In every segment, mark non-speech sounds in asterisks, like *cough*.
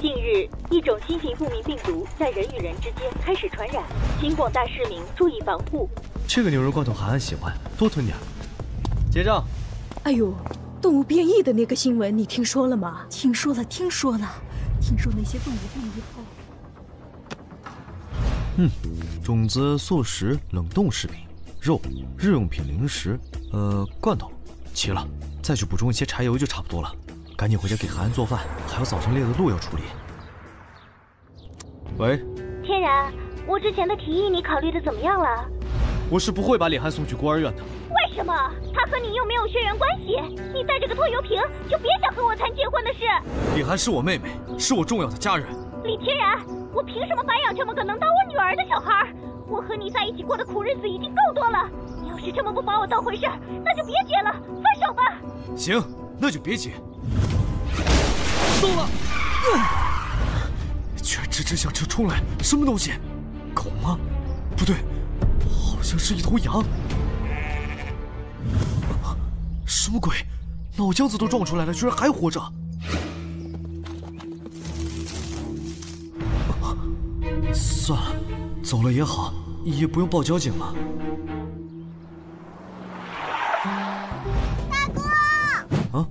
近日，一种新型不明病毒在人与人之间开始传染，请广大市民注意防护。这个牛肉罐头涵涵喜欢，多囤点。结账。哎呦，动物变异的那个新闻你听说了吗？听说了，听说了。听说那些动物变异后……嗯，种子、素食、冷冻食品、肉、日用品、零食，呃，罐头，齐了。再去补充一些柴油就差不多了。赶紧回家给涵涵做饭，还有早上猎的路要处理。喂，天然，我之前的提议你考虑的怎么样了？我是不会把李涵送去孤儿院的。为什么？他和你又没有血缘关系，你带着个拖油瓶就别想和我谈结婚的事。李涵是我妹妹，是我重要的家人。李天然，我凭什么白养这么个能当我女儿的小孩？我和你在一起过的苦日子已经够多了，你要是这么不把我当回事，那就别结了，分手吧。行，那就别结。糟了！居然直直向车冲来，什么东西？狗吗？不对，好像是一头羊。什么鬼？脑浆子都撞出来了，居然还活着！算了，走了也好，也不用报交警了。啊？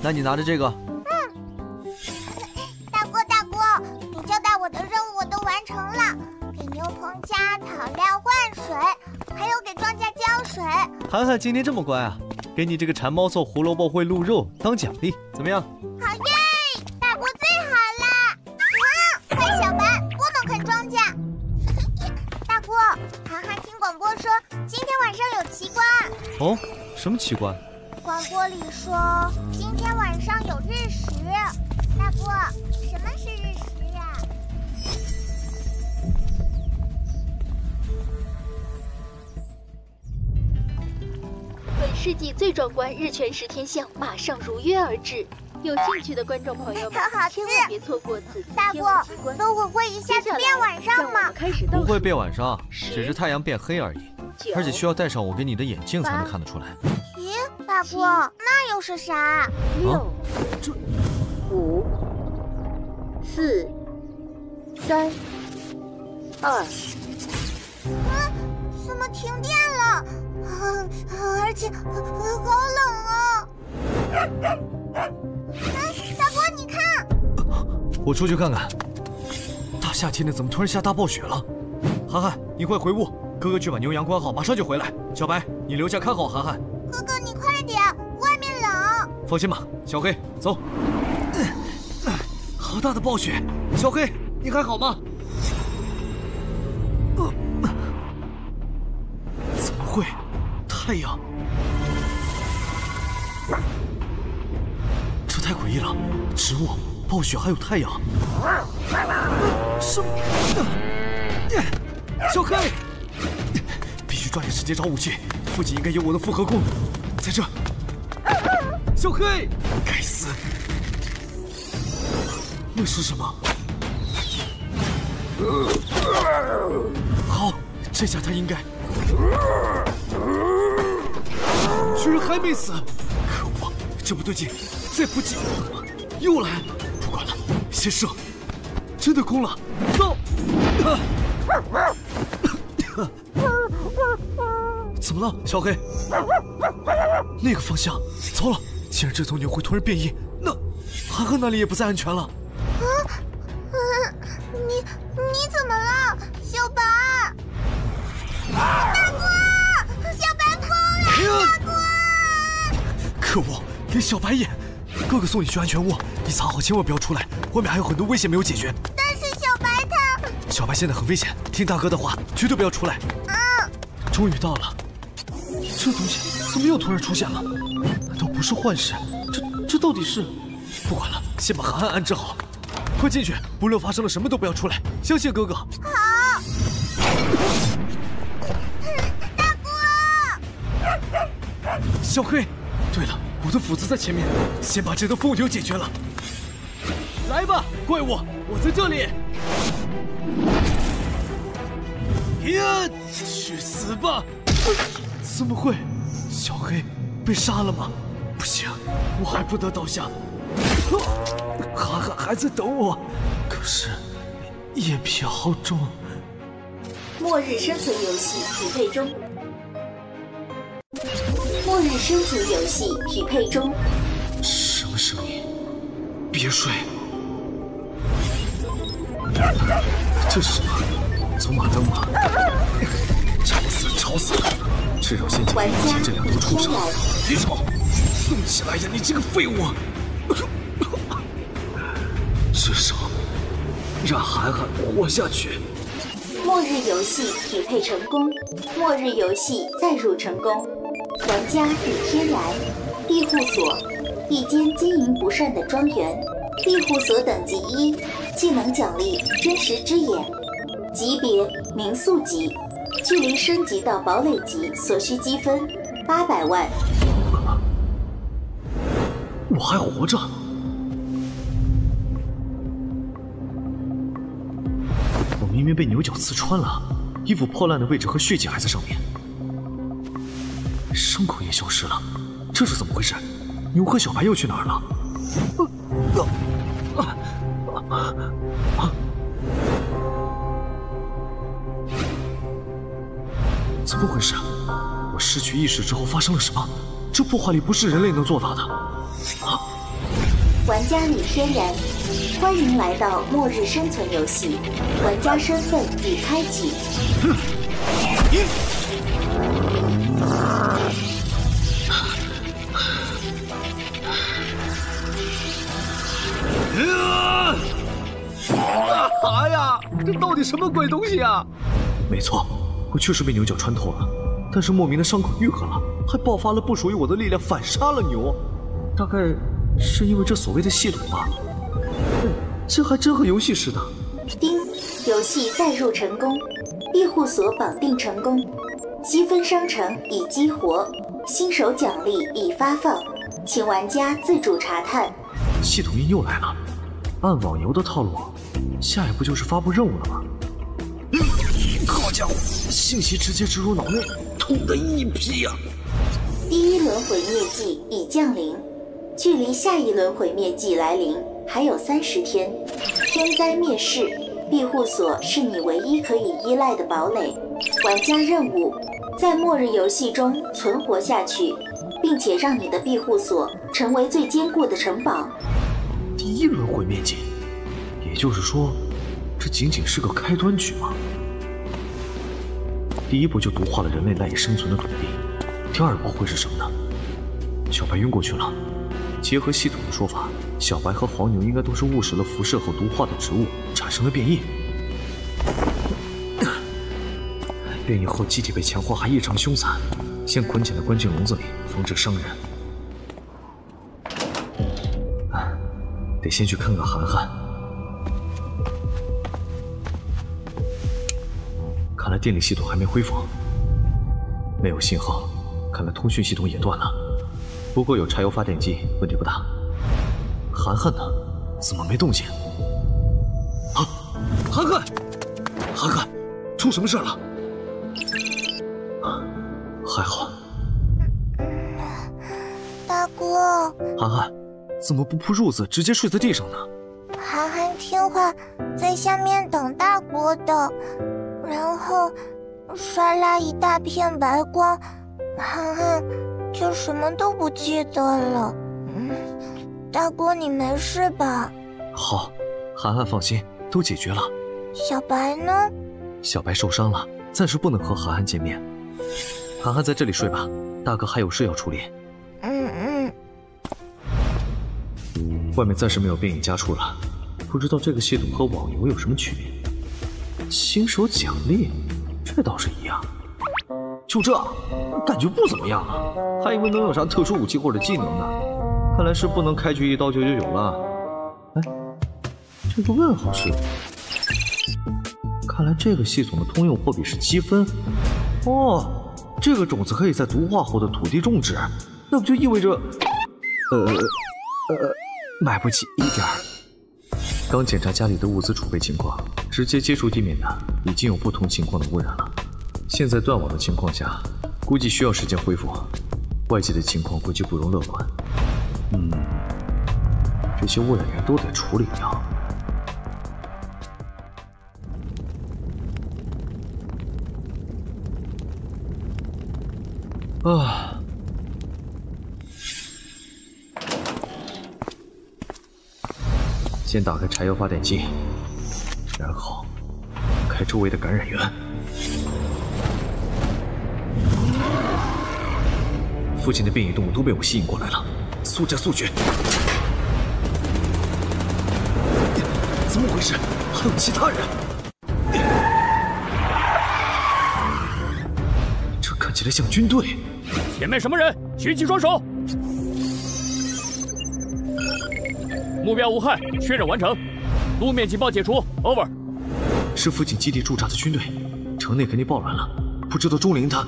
那你拿着这个。嗯。大哥，大哥，你交代我的任务我都完成了，给牛棚加草料、换水，还有给庄稼浇水。涵涵今天这么乖啊，给你这个馋猫做胡萝卜烩鹿肉当奖励，怎么样？好耶！晚上有奇观。哦，什么奇观？广播里说今天晚上有日食，大哥，什么是日食呀？本世纪最壮观日全食天象马上如约而至，有兴趣的观众朋友们千万别错过此次大哥，都会会一下子变晚上吗？不会变晚上，只是太阳变黑而已，而且需要戴上我给你的眼镜才能看得出来。咦大哥，那又是啥？六，这，五，四，三，二。嗯，怎么停电了？啊而且好冷啊！大哥，你看，我出去看看。大夏天的，怎么突然下大暴雪了？涵涵，你快回屋，哥哥去把牛羊关好，马上就回来。小白，你留下看好涵涵。哥哥，你快点，外面冷。放心吧，小黑，走。好大的暴雪，小黑，你还好吗？怎么会？太阳？这太诡异了，植物、暴雪还有太阳。什么？小黑，抓紧时间找武器。附近应该有我的复合弓，在这。小黑，该死！那是什么？好，这下他应该……居然还没死！可恶，这不对劲！再不急，又来！不管了，先射！真的空了，走！怎么了，小黑？那个方向，糟了！既然这头牛会突然变异，那涵涵那里也不再安全了。啊，你你怎么了，小白？大哥，小白疯了！大哥！可恶，连小白也……哥哥送你去安全屋，你藏好，千万不要出来，外面还有很多危险没有解决。但是小白他……小白现在很危险，听大哥的话，绝对不要出来。嗯。终于到了。这东西怎么又突然出现了？难道不是幻视？这这到底是……不管了，先把涵涵安置好。快进去，不论发生了什么都不要出来。相信哥哥。好。大哥。小黑，对了，我的斧子在前面，先把这头疯牛解决了。来吧，怪物，我在这里。呀，去死吧！怎么会？小黑被杀了吗？不行，我还不得倒下。涵涵还在等我，可是眼皮好重。末日生存游戏匹配中。末日生存游戏匹配中。什么声音？别睡。这是什么？走马灯吗？*laughs* 吵死了，吵死了！至少先解决这两头畜生。别吵，动起来呀！你这个废物！*laughs* 至少让涵涵活下去。末日游戏匹配成功，末日游戏载入成功。玩家李天然，庇护所，一间经营不善的庄园。庇护所等级一，技能奖励真实之眼，级别民宿级，距离升级到堡垒级所需积分八百万。我还活着。我明明被牛角刺穿了，衣服破烂的位置和血迹还在上面，伤口也消失了，这是怎么回事？牛和小白又去哪儿了？怎么回事？我失去意识之后发生了什么？这破坏力不是人类能做到的。啊玩家李天然，欢迎来到末日生存游戏，玩家身份已开启。啥 *laughs* 呀？这到底什么鬼东西啊？没错，我确实被牛角穿透了，但是莫名的伤口愈合了，还爆发了不属于我的力量，反杀了牛。大概。是因为这所谓的系统吧？这还真和游戏似的。叮，游戏载入成功，庇护所绑定成功，积分商城已激活，新手奖励已发放，请玩家自主查探。系统音又来了，按网游的套路，下一步就是发布任务了吗？好家伙，信息直接植入脑内，痛的一批呀！第一轮毁灭季已降临。距离下一轮毁灭季来临还有三十天，天灾灭世，庇护所是你唯一可以依赖的堡垒。玩家任务：在末日游戏中存活下去，并且让你的庇护所成为最坚固的城堡。第一轮毁灭季，也就是说，这仅仅是个开端局吗？第一步就毒化了人类赖以生存的土地，第二步会是什么呢？小白晕过去了。结合系统的说法，小白和黄牛应该都是误食了辐射后毒化的植物，产生了变异。变异后机体被强化，还异常凶残。先捆起来，关进笼子里，防止伤人。得先去看看涵涵。看来电力系统还没恢复，没有信号，看来通讯系统也断了。不过有柴油发电机，问题不大。涵涵呢？怎么没动静？啊，涵涵，涵涵，出什么事了？啊，还好。大哥，涵涵，怎么不铺褥子，直接睡在地上呢？涵涵听话，在下面等大哥的，然后刷啦一大片白光，涵涵。就什么都不记得了。嗯，大哥，你没事吧？好，涵涵放心，都解决了。小白呢？小白受伤了，暂时不能和涵涵见面。涵涵在这里睡吧，大哥还有事要处理。嗯嗯。外面暂时没有变异家畜了，不知道这个系统和网游有什么区别？新手奖励，这倒是一样。就这，感觉不怎么样啊！还以为能有啥特殊武器或者技能呢，看来是不能开局一刀九九九了。哎，这个问号是？看来这个系统的通用货币是积分。哦，这个种子可以在毒化后的土地种植，那不就意味着……呃呃，买不起一点儿。刚检查家里的物资储备情况，直接接触地面的已经有不同情况的污染了。现在断网的情况下，估计需要时间恢复。外界的情况估计不容乐观。嗯，这些污染源都得处理掉。啊！先打开柴油发电机，然后开周围的感染源。附近的变异动物都被我吸引过来了，速战速决！怎么回事？还有其他人？这看起来像军队。前面什么人？举起双手！目标无害，确认完成。路面警报解除，over。是附近基地驻扎的军队，城内肯定暴乱了。不知道钟灵他……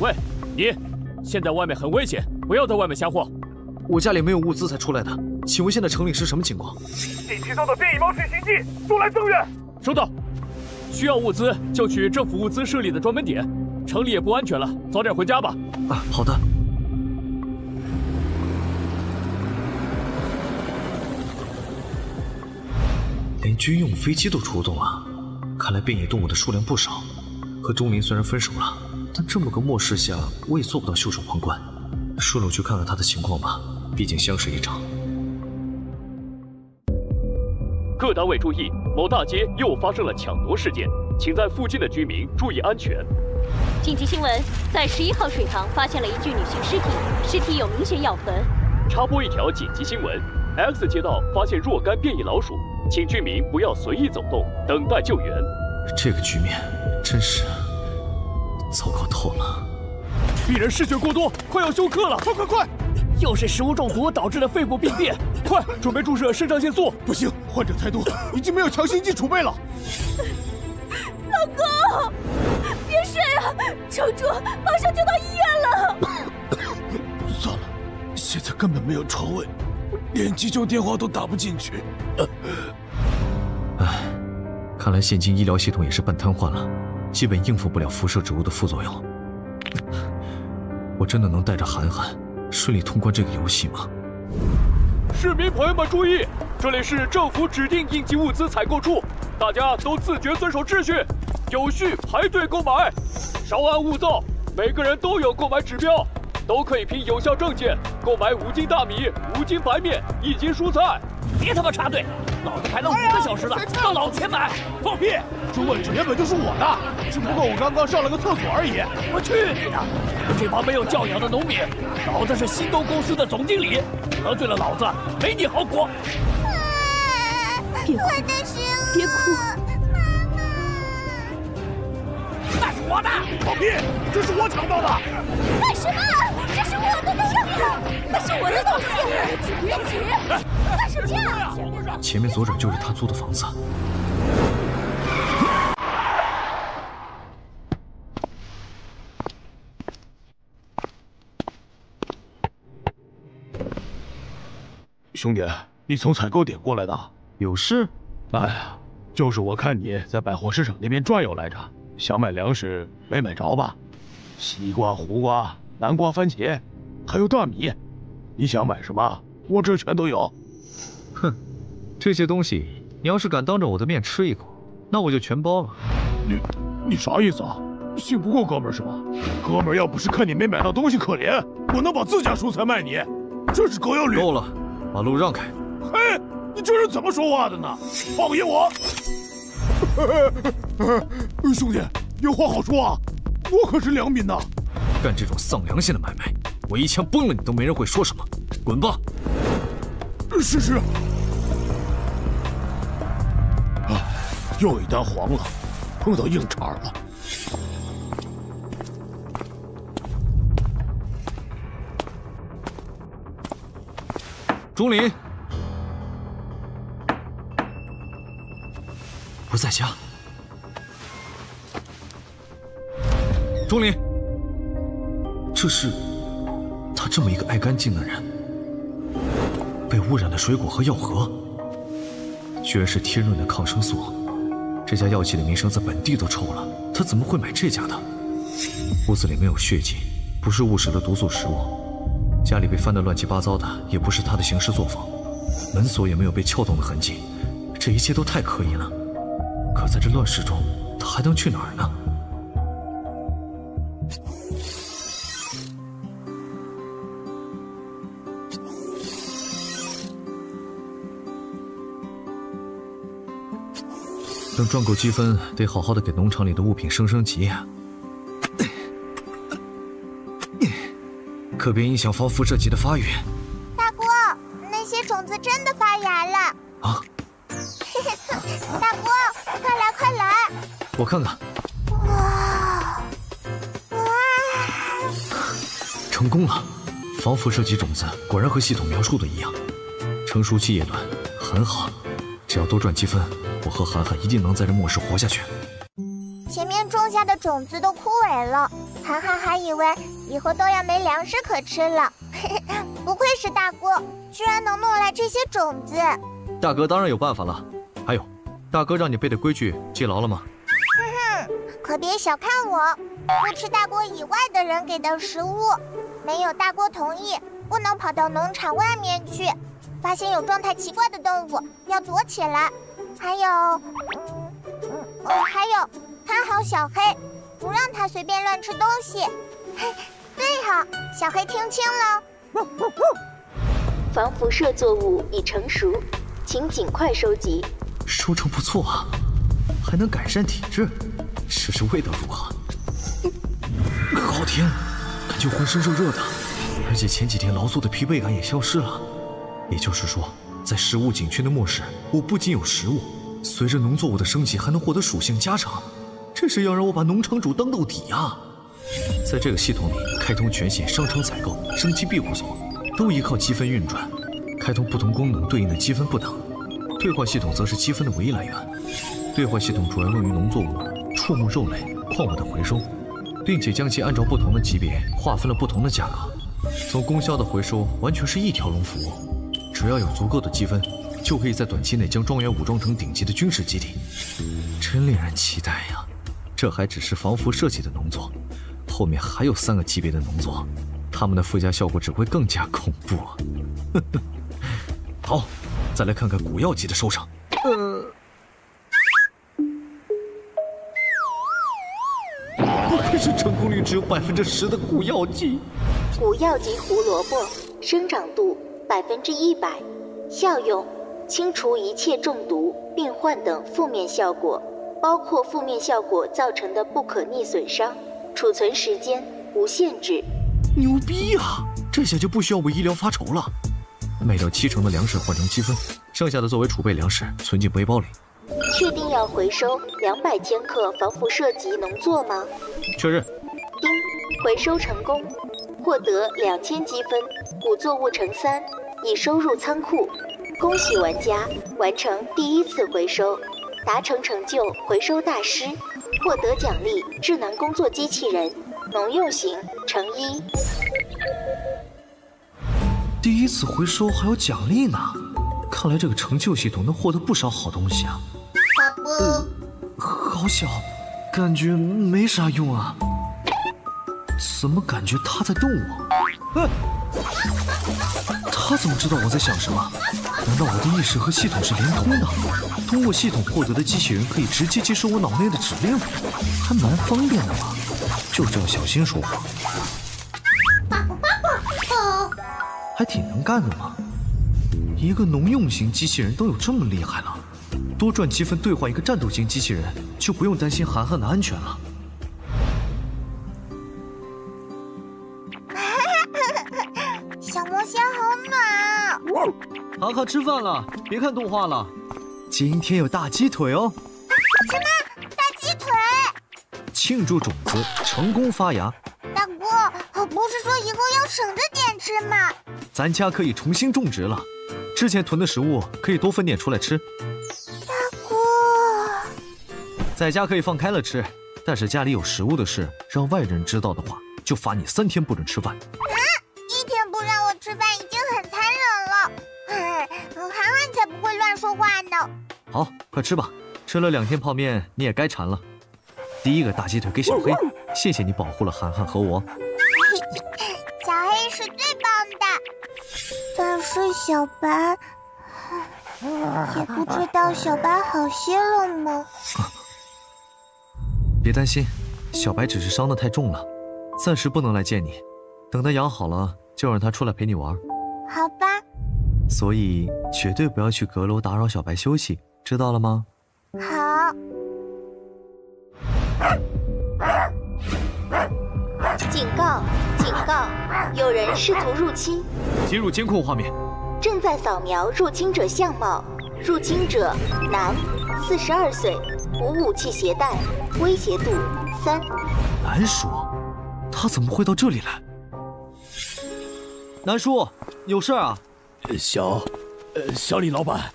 喂，你！现在外面很危险，不要在外面瞎晃。我家里没有物资才出来的，请问现在城里是什么情况？第七艘的变异猫式行迹，速来增援。收到。需要物资就去政府物资设立的专门点。城里也不安全了，早点回家吧。啊，好的。连军用飞机都出动了，看来变异动物的数量不少。和钟林虽然分手了。但这么个末世下，我也做不到袖手旁观。顺路去看看他的情况吧，毕竟相识一场。各单位注意，某大街又发生了抢夺事件，请在附近的居民注意安全。紧急新闻：在十一号水塘发现了一具女性尸体，尸体有明显咬痕。插播一条紧急新闻：X 街道发现若干变异老鼠，请居民不要随意走动，等待救援。这个局面真是……糟糕透了！病人失血过多，快要休克了！快快快！又是食物中毒导致的肺部病变，*laughs* 快准备注射肾上腺素！不行，患者太多，*laughs* 已经没有强心剂储备了。老公，别睡啊！城主马上就到医院了。*coughs* 算了，现在根本没有床位，连急救电话都打不进去。唉，看来现今医疗系统也是半瘫痪了。基本应付不了辐射植物的副作用。我真的能带着涵涵顺利通关这个游戏吗？市民朋友们注意，这里是政府指定应急物资采购处，大家都自觉遵守秩序，有序排队购买，稍安勿躁。每个人都有购买指标，都可以凭有效证件购买五斤大米、五斤白面、一斤蔬菜。别他妈插队！老子排了五个小时了，让老子先买！放屁！这位置原本就是我的，只不过我刚刚上了个厕所而已。我去你的！你们这帮没有教养的农民！老子是新东公司的总经理，得罪了老子，没你好果！别哭，别哭！我的！放屁！这是我抢到的！干什么？这是我的东西！那是我的东西！别急，别急！干什么呀？前面左转就是他租的房子。兄弟，你从采购点过来的？有事？哎呀，就是我看你在百货市场那边转悠来着，想买粮食没买着吧？西瓜、胡瓜、南瓜、番茄，还有大米，你想买什么？我这全都有。哼，这些东西你要是敢当着我的面吃一口，那我就全包了。你你啥意思啊？信不过哥们是吧？哥们要不是看你没买到东西可怜，我能把自家蔬菜卖你？这是狗咬吕！够了。把路让开！嘿，你这是怎么说话的呢？放开我！*laughs* 兄弟，有话好说啊！我可是良民呐！干这种丧良心的买卖，我一枪崩了你都没人会说什么。滚吧！是是。啊，又一单黄了，碰到硬茬了。钟林不在家。钟林，这是他这么一个爱干净的人，被污染的水果和药盒，居然是天润的抗生素。这家药企的名声在本地都臭了，他怎么会买这家的？屋子里没有血迹，不是误食了毒素食物。家里被翻得乱七八糟的，也不是他的行事作风，门锁也没有被撬动的痕迹，这一切都太可疑了。可在这乱世中，他还能去哪儿呢？赚够积分，得好好的给农场里的物品升升级呀。*coughs* 可别影响防辐射级的发育。大哥，那些种子真的发芽了。啊！*laughs* 大哥，快来快来！我看看。哇！哇！成功了！防辐射级种子果然和系统描述的一样，成熟期也短，很好。只要多赚积分，我和涵涵一定能在这末世活下去。前面种下的种子都枯萎了，涵涵还以为以后都要没粮食可吃了。*laughs* 不愧是大哥，居然能弄来这些种子。大哥当然有办法了。还有，大哥让你背的规矩记牢了吗？哼哼，可别小看我，不吃大锅以外的人给的食物，没有大锅同意，不能跑到农场外面去。发现有状态奇怪的动物，要躲起来。还有，嗯嗯哦，还有，看好小黑，不让他随便乱吃东西。*laughs* 对好，小黑听清了。*laughs* 防辐射作物已成熟，请尽快收集。收成不错啊，还能改善体质，试试味道如何？*laughs* 好甜，感觉浑身热热的，而且前几天劳作的疲惫感也消失了。也就是说，在食物紧缺的末世，我不仅有食物，随着农作物的升级，还能获得属性加成，这是要让我把农场主当到底啊！在这个系统里，开通全线商城采购、升级庇护所，都依靠积分运转。开通不同功能对应的积分不等，兑换系统则是积分的唯一来源。兑换系统主要用于农作物、畜牧、肉类、矿物的回收，并且将其按照不同的级别划分了不同的价格。从供销到回收，完全是一条龙服务。只要有足够的积分，就可以在短期内将庄园武装成顶级的军事基地，真令人期待呀！这还只是防辐射级的农作，后面还有三个级别的农作，他们的附加效果只会更加恐怖。*laughs* 好，再来看看古药级的收成。呃，不愧是成功率只有百分之十的古药级。古药级胡萝卜，生长度。百分之一百，效用：清除一切中毒、病患等负面效果，包括负面效果造成的不可逆损伤。储存时间无限制。牛逼呀！这下就不需要为医疗发愁了。卖掉七成的粮食换成积分，剩下的作为储备粮食存进背包里。确定要回收两百千克防辐射级农作吗？确认。丁，回收成功，获得两千积分，五作物乘三。已收入仓库，恭喜玩家完成第一次回收，达成成就回收大师，获得奖励智能工作机器人，农用型乘一。第一次回收还有奖励呢，看来这个成就系统能获得不少好东西啊。呃，好小，感觉没啥用啊。怎么感觉他在动我？他怎么知道我在想什么？难道我的意识和系统是连通的？通过系统获得的机器人可以直接接收我脑内的指令，还蛮方便的嘛。就是要小心说话。还挺能干的嘛。一个农用型机器人都有这么厉害了，多赚积分兑换一个战斗型机器人，就不用担心涵涵的安全了。涵涵吃饭了，别看动画了。今天有大鸡腿哦！什么大鸡腿？庆祝种子成功发芽。大哥，不是说以后要省着点吃吗？咱家可以重新种植了，之前囤的食物可以多分点出来吃。大哥，在家可以放开了吃，但是家里有食物的事让外人知道的话，就罚你三天不准吃饭。好，快吃吧！吃了两天泡面，你也该馋了。第一个大鸡腿给小黑，谢谢你保护了涵涵和我。*laughs* 小黑是最棒的。但是小白，也不知道小白好些了吗？别担心，小白只是伤得太重了，暂时不能来见你。等他养好了，就让他出来陪你玩。好吧。所以绝对不要去阁楼打扰小白休息，知道了吗？好。警告！警告！有人试图入侵。接入监控画面。正在扫描入侵者相貌。入侵者男，四十二岁，无武器携带，威胁度三。南叔，他怎么会到这里来？南叔，有事啊？小，呃，小李老板，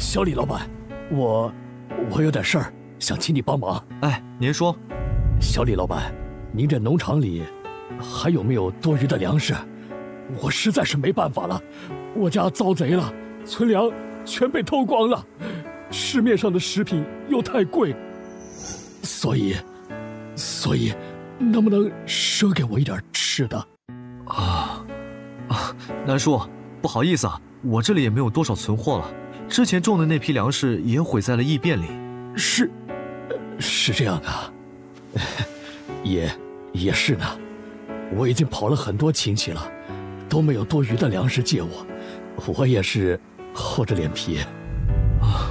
小李老板，我，我有点事儿想请你帮忙。哎，您说。小李老板，您这农场里还有没有多余的粮食？我实在是没办法了，我家遭贼了，存粮全被偷光了，市面上的食品又太贵，所以，所以，能不能赊给我一点吃的？啊，啊，南叔，不好意思啊，我这里也没有多少存货了，之前种的那批粮食也毁在了异变里。是，是这样的。*laughs* 也也是呢，我已经跑了很多亲戚了，都没有多余的粮食借我，我也是厚着脸皮。啊，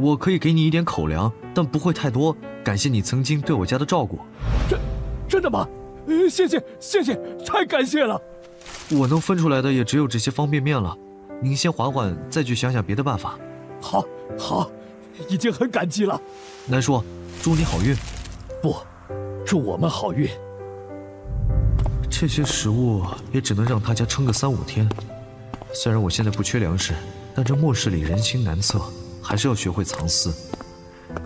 我可以给你一点口粮，但不会太多。感谢你曾经对我家的照顾。真真的吗？谢谢谢谢，太感谢了。我能分出来的也只有这些方便面了，您先缓缓，再去想想别的办法。好，好，已经很感激了。南叔，祝你好运。不，祝我们好运。这些食物也只能让他家撑个三五天。虽然我现在不缺粮食，但这末世里人心难测，还是要学会藏私。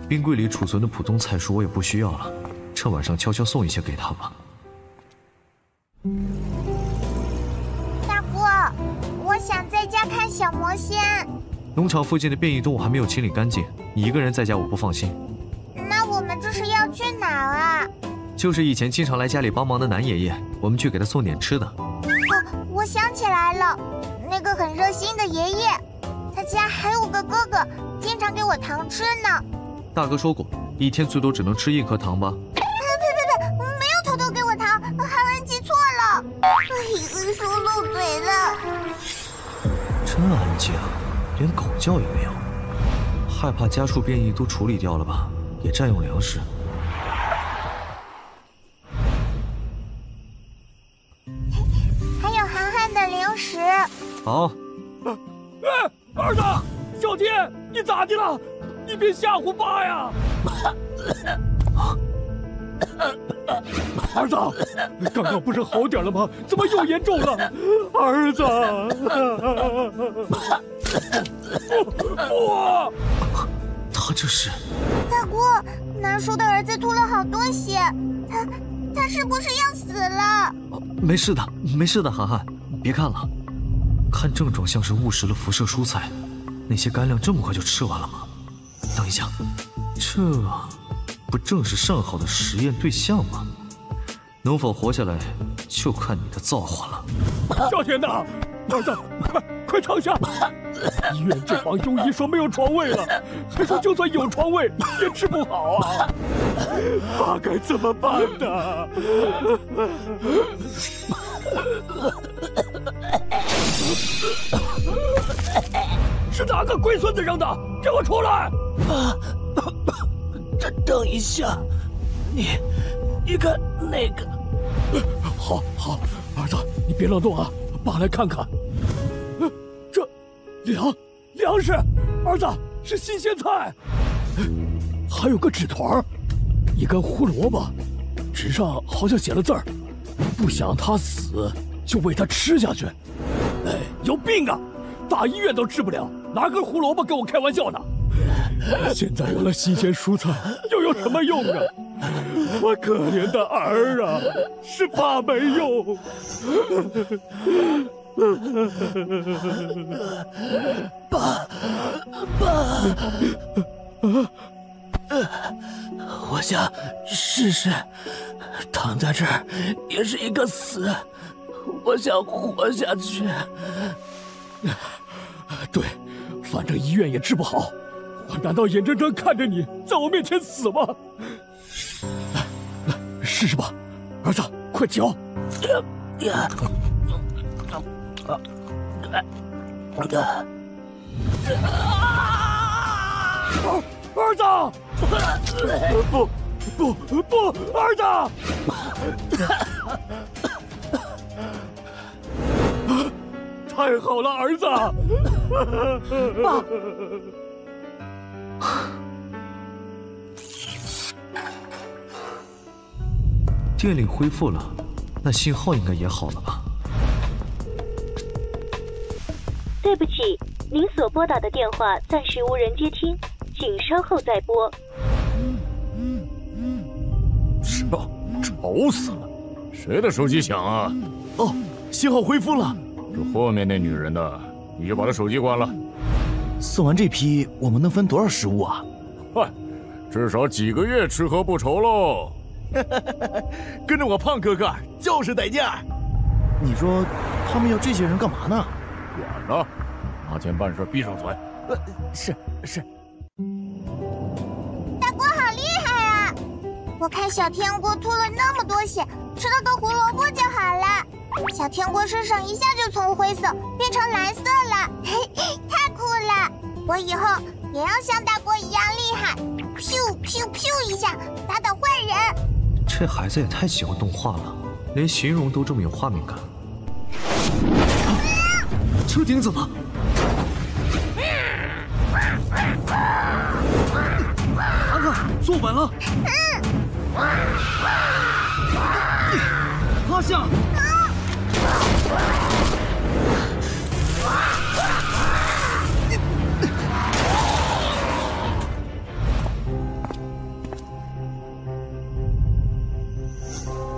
冰柜里储存的普通菜蔬我也不需要了，趁晚上悄悄送一些给他吧。想在家看小魔仙。农场附近的变异动物还没有清理干净，你一个人在家我不放心。那我们这是要去哪儿啊？就是以前经常来家里帮忙的南爷爷，我们去给他送点吃的。哦，我想起来了，那个很热心的爷爷，他家还有个哥哥，经常给我糖吃呢。大哥说过，一天最多只能吃一颗糖吧？静，连狗叫也没有。害怕家畜变异都处理掉了吧？也占用粮食。还有涵涵的零食。好。哎，儿子，小天，你咋的了？你别吓唬爸呀！*laughs* 儿子，刚刚不是好点了吗？怎么又严重了？儿子，不，他这是。大姑，南叔的儿子吐了好多血，他他是不是要死了？没事的，没事的，涵涵，别看了，看症状像是误食了辐射蔬菜，那些干粮这么快就吃完了吗？等一下，这不正是上好的实验对象吗？能否活下来，就看你的造化了。小天呐，儿子，快快躺下！医院这帮庸医说没有床位了，还说就算有床位也治不好啊！爸该怎么办呢？是哪个龟孙子扔的？给我出来！啊，等等一下，你，你看那个。好好，儿子，你别乱动啊，爸来看看。这粮粮食，儿子是新鲜菜，还有个纸团一根胡萝卜，纸上好像写了字儿，不想他死，就喂他吃下去。哎，有病啊！大医院都治不了，拿根胡萝卜跟我开玩笑呢？*laughs* 现在有了新鲜蔬菜，又有什么用啊？*laughs* 我可怜的儿啊，是爸没用。*laughs* 爸，爸，我想试试，躺在这儿也是一个死，我想活下去。对，反正医院也治不好，我难道眼睁睁看着你在我面前死吗？来，来试试吧，儿子，快嚼。呀，啊，啊，儿儿子，不不不，儿子。太好了，儿子！爸，电力恢复了，那信号应该也好了吧？对不起，您所拨打的电话暂时无人接听，请稍后再拨。吵，吵死了！谁的手机响啊？哦，信号恢复了。是后面那女人的，你就把她手机关了。送完这批，我们能分多少食物啊？嗨，至少几个月吃喝不愁喽。*laughs* 跟着我胖哥哥就是得劲儿。你说他们要这些人干嘛呢？管了，拿钱办事闭上嘴。呃，是是。大锅好厉害啊！我看小天锅吐了那么多血，吃了个胡萝卜就好了。小天锅身上一下就从灰色变成蓝色了，嘿，*laughs* 太酷了！我以后也要像大锅一样厉害，咻咻咻一下打倒坏人。这孩子也太喜欢动画了，连形容都这么有画面感。车顶怎么？阿克坐稳了。趴下。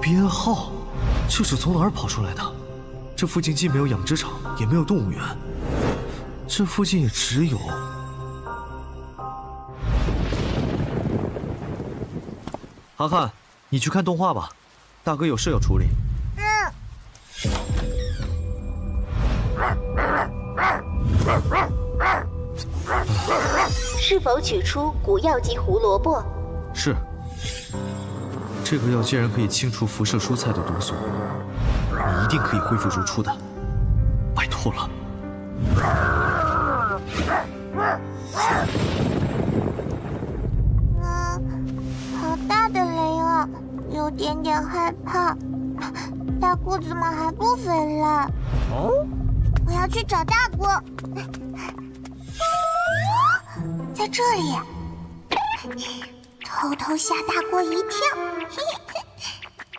编号，这是从哪儿跑出来的？这附近既没有养殖场，也没有动物园，这附近也只有……涵涵，你去看动画吧，大哥有事要处理。是否取出古药及胡萝卜？是。这个药竟然可以清除辐射蔬菜的毒素，你一定可以恢复如初的。拜托了。嗯，好大的雷啊，有点点害怕。大姑怎么还不回来？哦。我要去找大姑，在这里，偷偷吓大姑一跳。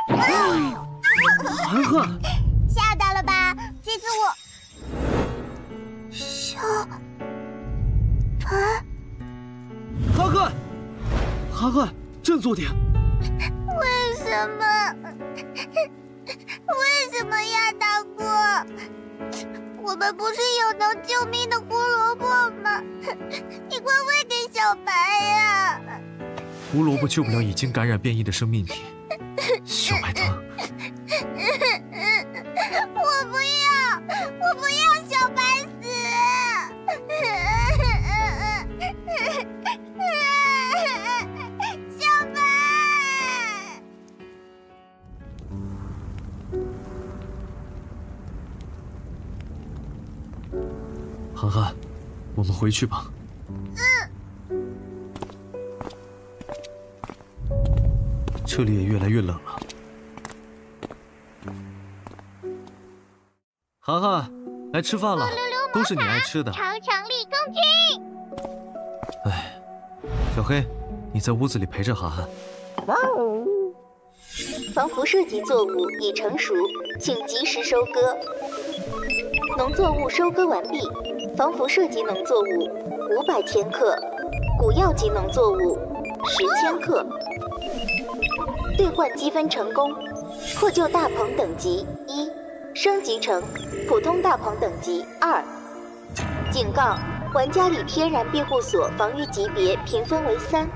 *laughs* 涵涵，吓到了吧？这次我小白，涵涵，涵涵，振作点。为什么？*laughs* 为什么呀，大哥？我们不是有能救命的胡萝卜吗？*laughs* 你快喂给小白呀！胡萝卜救不了已经感染变异的生命体，小白疼。我不要，我不要小白死。小白涵涵，我们回去吧。这里也越来越冷了。涵涵，来吃饭了，都是你爱吃的。长城立功军。哎，小黑，你在屋子里陪着涵涵。哇哦防辐射级作物已成熟，请及时收割。农作物收割完毕。防辐射级农作物五百千克，古药级农作物十千克。兑换积分成功，破旧大棚等级一，升级成普通大棚等级二。警告：玩家里天然庇护所防御级别评分为三，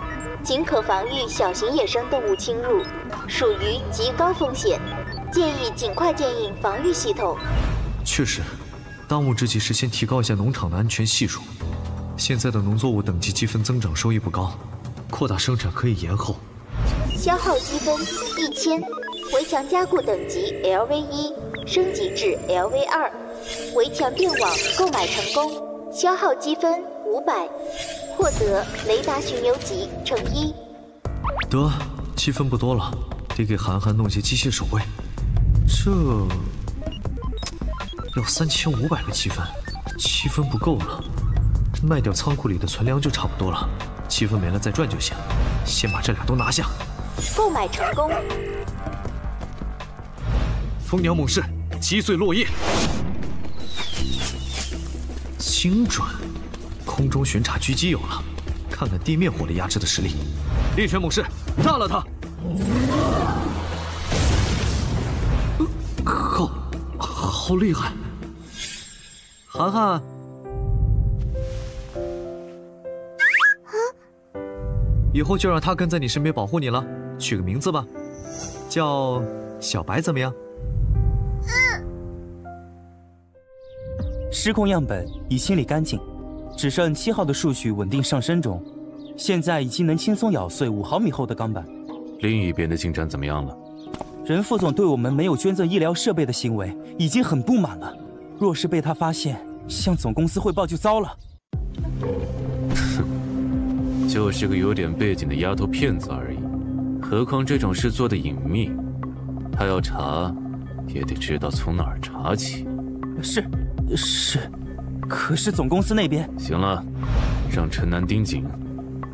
仅可防御小型野生动物侵入，属于极高风险，建议尽快建印防御系统。确实。当务之急是先提高一下农场的安全系数。现在的农作物等级积分增长收益不高，扩大生产可以延后。消耗积分一千，围墙加固等级 LV 一升级至 LV 二，围墙电网购买成功，消耗积分五百，获得雷达巡游级乘一。得，积分不多了，得给涵涵弄些机械守卫。这要三千五百个积分，积分不够了。卖掉仓库里的存粮就差不多了，积分没了再赚就行。先把这俩都拿下。购买成功。蜂鸟猛士，击碎落叶。精准，空中巡查狙击有了，看看地面火力压制的实力。猎犬猛士，炸了他！好，好厉害！涵涵。以后就让他跟在你身边保护你了，取个名字吧，叫小白怎么样？嗯。失控样本已清理干净，只剩七号的数据稳定上升中，现在已经能轻松咬碎五毫米厚的钢板。另一边的进展怎么样了？任副总对我们没有捐赠医疗设备的行为已经很不满了，若是被他发现，向总公司汇报就糟了。就是个有点背景的丫头片子而已，何况这种事做的隐秘，他要查，也得知道从哪儿查起。是，是，可是总公司那边……行了，让陈楠盯紧，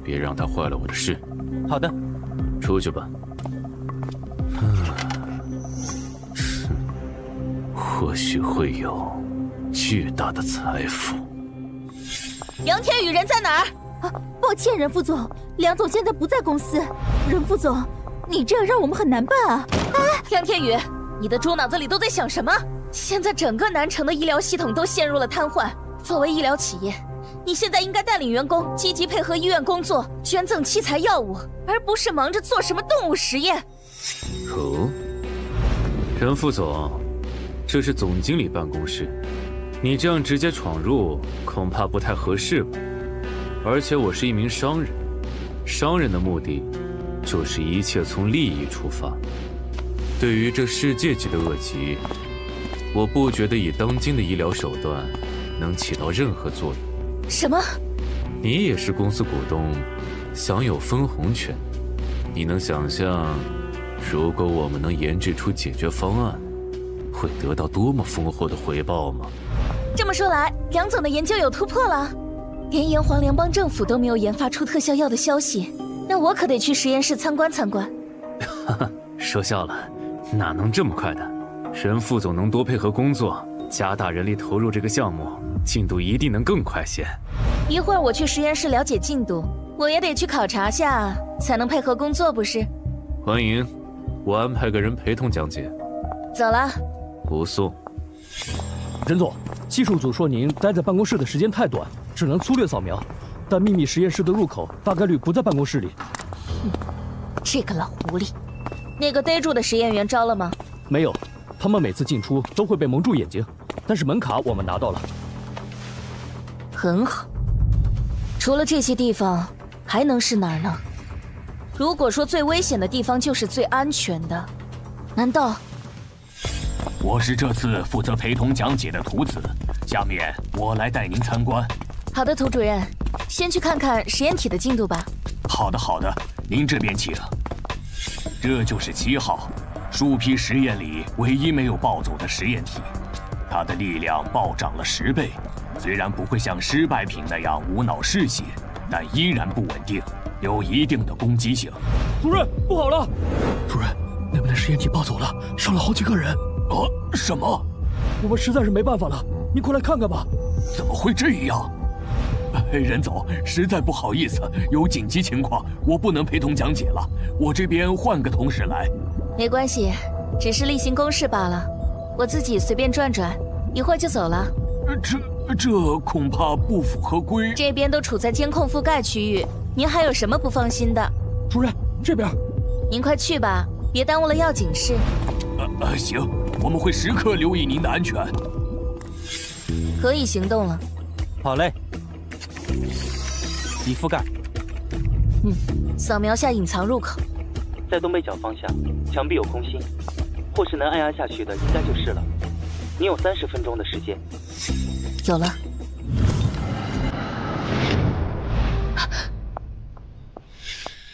别让他坏了我的事。好的，出去吧。嗯，或许会有巨大的财富。杨天宇人在哪儿？啊，抱歉，任副总，梁总现在不在公司。任副总，你这样让我们很难办啊！哎，杨天宇，你的猪脑子里都在想什么？现在整个南城的医疗系统都陷入了瘫痪。作为医疗企业，你现在应该带领员工积极配合医院工作，捐赠器材药物，而不是忙着做什么动物实验。哦，任副总，这是总经理办公室，你这样直接闯入，恐怕不太合适吧？而且我是一名商人，商人的目的就是一切从利益出发。对于这世界级的恶疾，我不觉得以当今的医疗手段能起到任何作用。什么？你也是公司股东，享有分红权。你能想象，如果我们能研制出解决方案，会得到多么丰厚的回报吗？这么说来，梁总的研究有突破了。连炎黄联邦政府都没有研发出特效药的消息，那我可得去实验室参观参观。哈哈，说笑了，哪能这么快的？任副总能多配合工作，加大人力投入这个项目，进度一定能更快些。一会儿我去实验室了解进度，我也得去考察下，才能配合工作，不是？欢迎，我安排个人陪同讲解。走了。不送。任总，技术组说您待在办公室的时间太短。只能粗略扫描，但秘密实验室的入口大概率不在办公室里。哼，这个老狐狸，那个逮住的实验员招了吗？没有，他们每次进出都会被蒙住眼睛，但是门卡我们拿到了。很好，除了这些地方，还能是哪儿呢？如果说最危险的地方就是最安全的，难道？我是这次负责陪同讲解的徒子，下面我来带您参观。好的，涂主任，先去看看实验体的进度吧。好的，好的，您这边请。这就是七号，数批实验里唯一没有暴走的实验体，它的力量暴涨了十倍。虽然不会像失败品那样无脑嗜血，但依然不稳定，有一定的攻击性。主任，不好了！主任，那边的实验体暴走了，伤了好几个人。啊？什么？我们实在是没办法了，你快来看看吧。怎么会这样？任总，实在不好意思，有紧急情况，我不能陪同讲解了。我这边换个同事来。没关系，只是例行公事罢了。我自己随便转转，一会儿就走了。这这恐怕不符合规。这边都处在监控覆盖区域，您还有什么不放心的？主任，这边。您快去吧，别耽误了要紧事。呃呃，行，我们会时刻留意您的安全。可以行动了。好嘞，已覆盖。嗯，扫描下隐藏入口，在东北角方向，墙壁有空心，或是能按压下去的，应该就是了。你有三十分钟的时间。有了。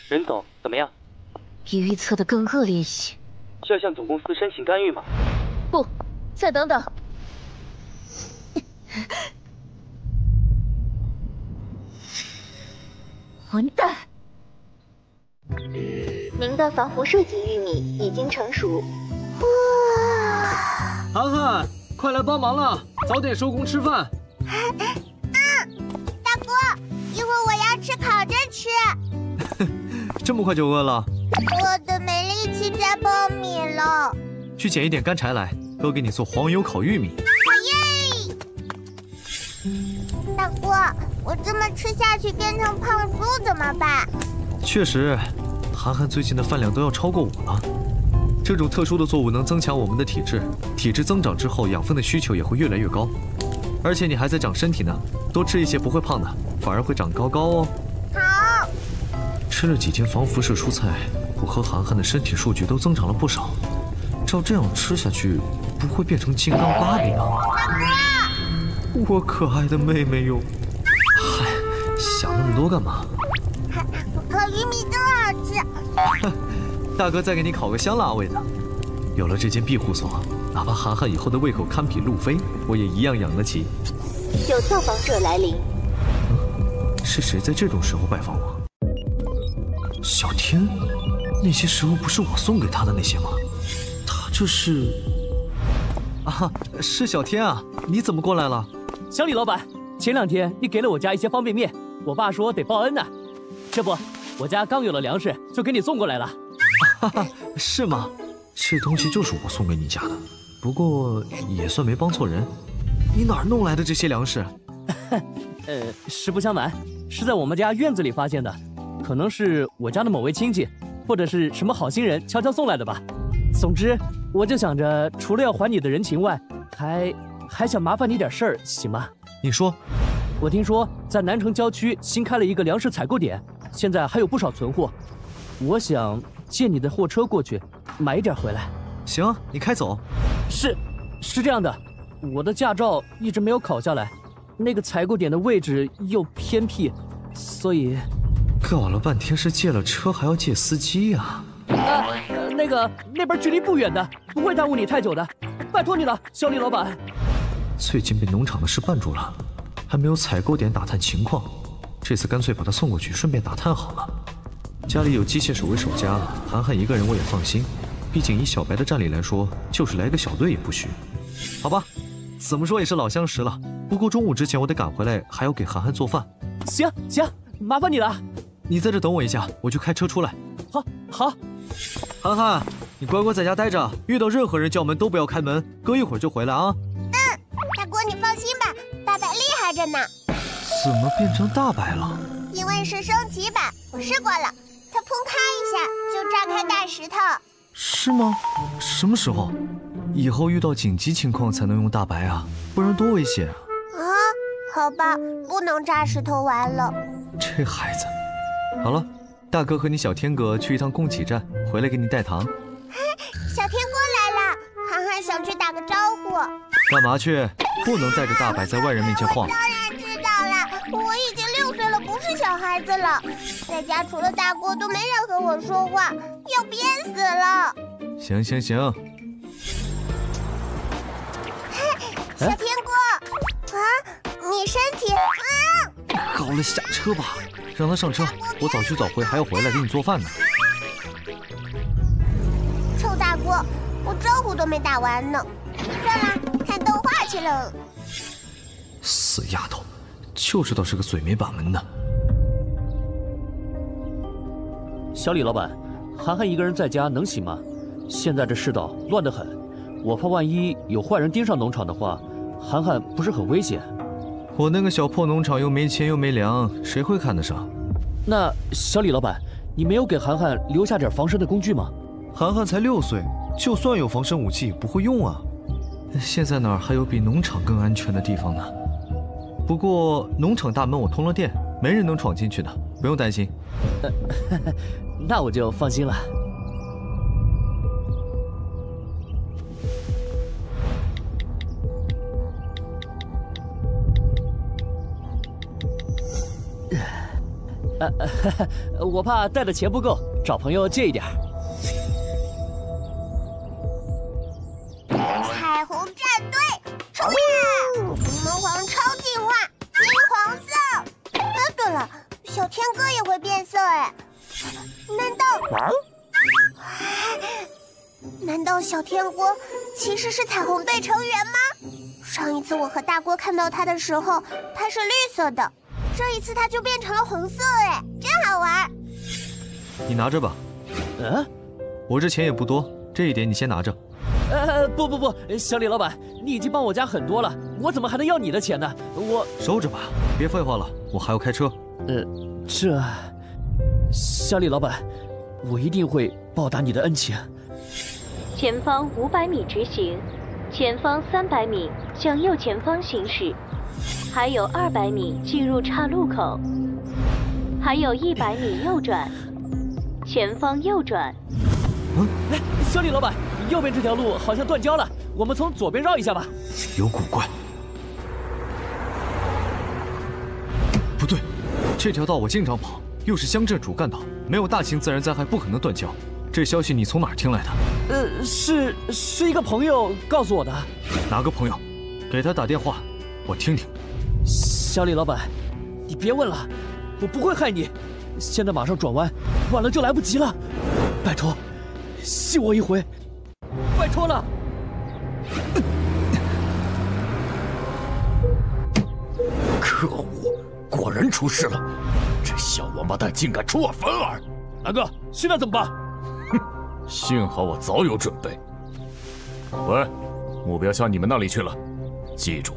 任总，怎么样？比预测的更恶劣一些。需要向总公司申请干预吗？不，再等等。混蛋！您的防辐射级玉米已经成熟。哇！涵涵，快来帮忙了，早点收工吃饭。嗯，*laughs* 大哥，一会儿我要吃烤着吃。*laughs* 这么快就饿了？饿的没力气摘苞米了。去捡一点干柴来，哥给你做黄油烤玉米。大哥，我这么吃下去变成胖猪怎么办？确实，涵涵最近的饭量都要超过我了。这种特殊的作物能增强我们的体质，体质增长之后，养分的需求也会越来越高。而且你还在长身体呢，多吃一些不会胖的，反而会长高高哦。好。吃了几天防辐射蔬菜，我和涵涵的身体数据都增长了不少。照这样吃下去，不会变成金刚芭比啊？大哥，我可爱的妹妹哟！嗨，想那么多干嘛？烤玉米真好吃。大哥再给你烤个香辣味的。有了这间庇护所，哪怕涵涵以后的胃口堪比路飞，我也一样养得起。有造访者来临。嗯，是谁在这种时候拜访我？小天，那些食物不是我送给他的那些吗？他这是……啊，是小天啊！你怎么过来了？小李老板，前两天你给了我家一些方便面，我爸说得报恩呢。这不，我家刚有了粮食，就给你送过来了。哈哈，是吗？这东西就是我送给你家的，不过也算没帮错人。你哪儿弄来的这些粮食？*laughs* 呃，实不相瞒，是在我们家院子里发现的，可能是我家的某位亲戚，或者是什么好心人悄悄送来的吧。总之，我就想着，除了要还你的人情外，还还想麻烦你点事儿，行吗？你说。我听说在南城郊区新开了一个粮食采购点，现在还有不少存货，我想借你的货车过去买一点回来。行，你开走。是，是这样的，我的驾照一直没有考下来，那个采购点的位置又偏僻，所以搞了半天是借了车还要借司机呀？啊，那个那边距离不远的，不会耽误你太久的，拜托你了，小李老板。最近被农场的事绊住了。还没有采购点打探情况，这次干脆把他送过去，顺便打探好了。家里有机械手为守家，涵涵一个人我也放心。毕竟以小白的战力来说，就是来个小队也不虚。好吧，怎么说也是老相识了。不过中午之前我得赶回来，还要给涵涵做饭。行行，麻烦你了。你在这等我一下，我去开车出来。好，好。涵涵，你乖乖在家待着，遇到任何人叫门都不要开门，隔一会儿就回来啊。嗯，大哥你放心吧。大白厉害着呢，怎么变成大白了？因为是升级版，我试过了，它砰咔一下就炸开大石头。是吗？什么时候？以后遇到紧急情况才能用大白啊，不然多危险啊！啊，好吧，不能炸石头玩了。这孩子，好了，大哥和你小天哥去一趟供给站，回来给你带糖。*laughs* 小天想去打个招呼。干嘛去？不能带着大白在外人面前晃。当然知道了，我已经六岁了，不是小孩子了。在家除了大锅都没人和我说话，要憋死了。行行行。小苹果，啊，你身体啊？好了，下车吧，让他上车。我早去早回，还要回来给你做饭呢。臭大哥，我招呼都没打完呢。算了，看动画去了。死丫头，就知道是个嘴没把门的。小李老板，涵涵一个人在家能行吗？现在这世道乱得很，我怕万一有坏人盯上农场的话，涵涵不是很危险。我那个小破农场又没钱又没粮，谁会看得上？那小李老板，你没有给涵涵留下点防身的工具吗？涵涵才六岁，就算有防身武器，也不会用啊。现在哪儿还有比农场更安全的地方呢？不过农场大门我通了电，没人能闯进去的，不用担心。*laughs* 那我就放心了。呃，*laughs* 我怕带的钱不够，找朋友借一点。难道？难道小天锅其实是彩虹队成员吗？上一次我和大锅看到他的时候，他是绿色的。这一次他就变成了红色，哎，真好玩！你拿着吧。嗯，我这钱也不多，这一点你先拿着。呃，不不不，小李老板，你已经帮我家很多了，我怎么还能要你的钱呢？我收着吧，别废话了，我还要开车。呃，这，小李老板，我一定会报答你的恩情。前方五百米直行，前方三百米向右前方行驶。还有二百米进入岔路口，还有一百米右转，前方右转。嗯，哎，小李老板，右边这条路好像断交了，我们从左边绕一下吧。有古怪。不对，这条道我经常跑，又是乡镇主干道，没有大型自然灾害不可能断交。这消息你从哪儿听来的？呃，是是一个朋友告诉我的。哪个朋友？给他打电话，我听听。小李老板，你别问了，我不会害你。现在马上转弯，晚了就来不及了。拜托，信我一回，拜托了。可恶，果然出事了！这小王八蛋竟敢出尔反尔！南哥，现在怎么办？哼，幸好我早有准备。喂，目标向你们那里去了，记住，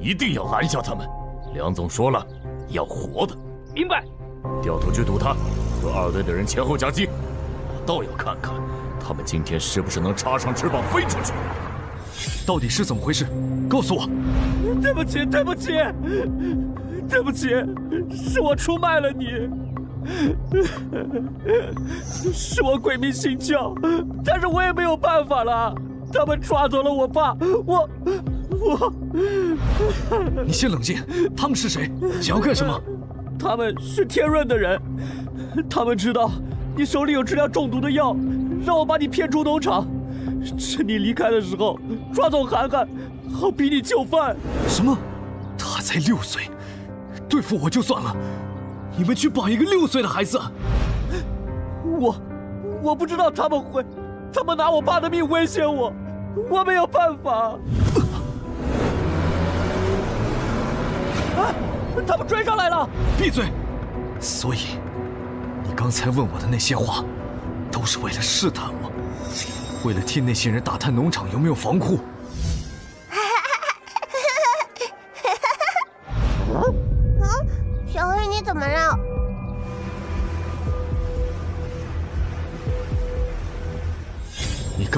一定要拦下他们。梁总说了，要活的。明白。掉头去堵他，和二队的人前后夹击。我倒要看看，他们今天是不是能插上翅膀飞出去。到底是怎么回事？告诉我。对不起，对不起，对不起，是我出卖了你，是我鬼迷心窍，但是我也没有办法了。他们抓走了我爸，我。我，你先冷静。他们是谁？想要干什么？他们是天润的人。他们知道你手里有治疗中毒的药，让我把你骗出农场，趁你离开的时候抓走涵涵，好逼你就范。什么？他才六岁，对付我就算了，你们去绑一个六岁的孩子？我，我不知道他们会，他们拿我爸的命威胁我，我没有办法。啊他们追上来了！闭嘴！所以，你刚才问我的那些话，都是为了试探我，为了替那些人打探农场有没有防护。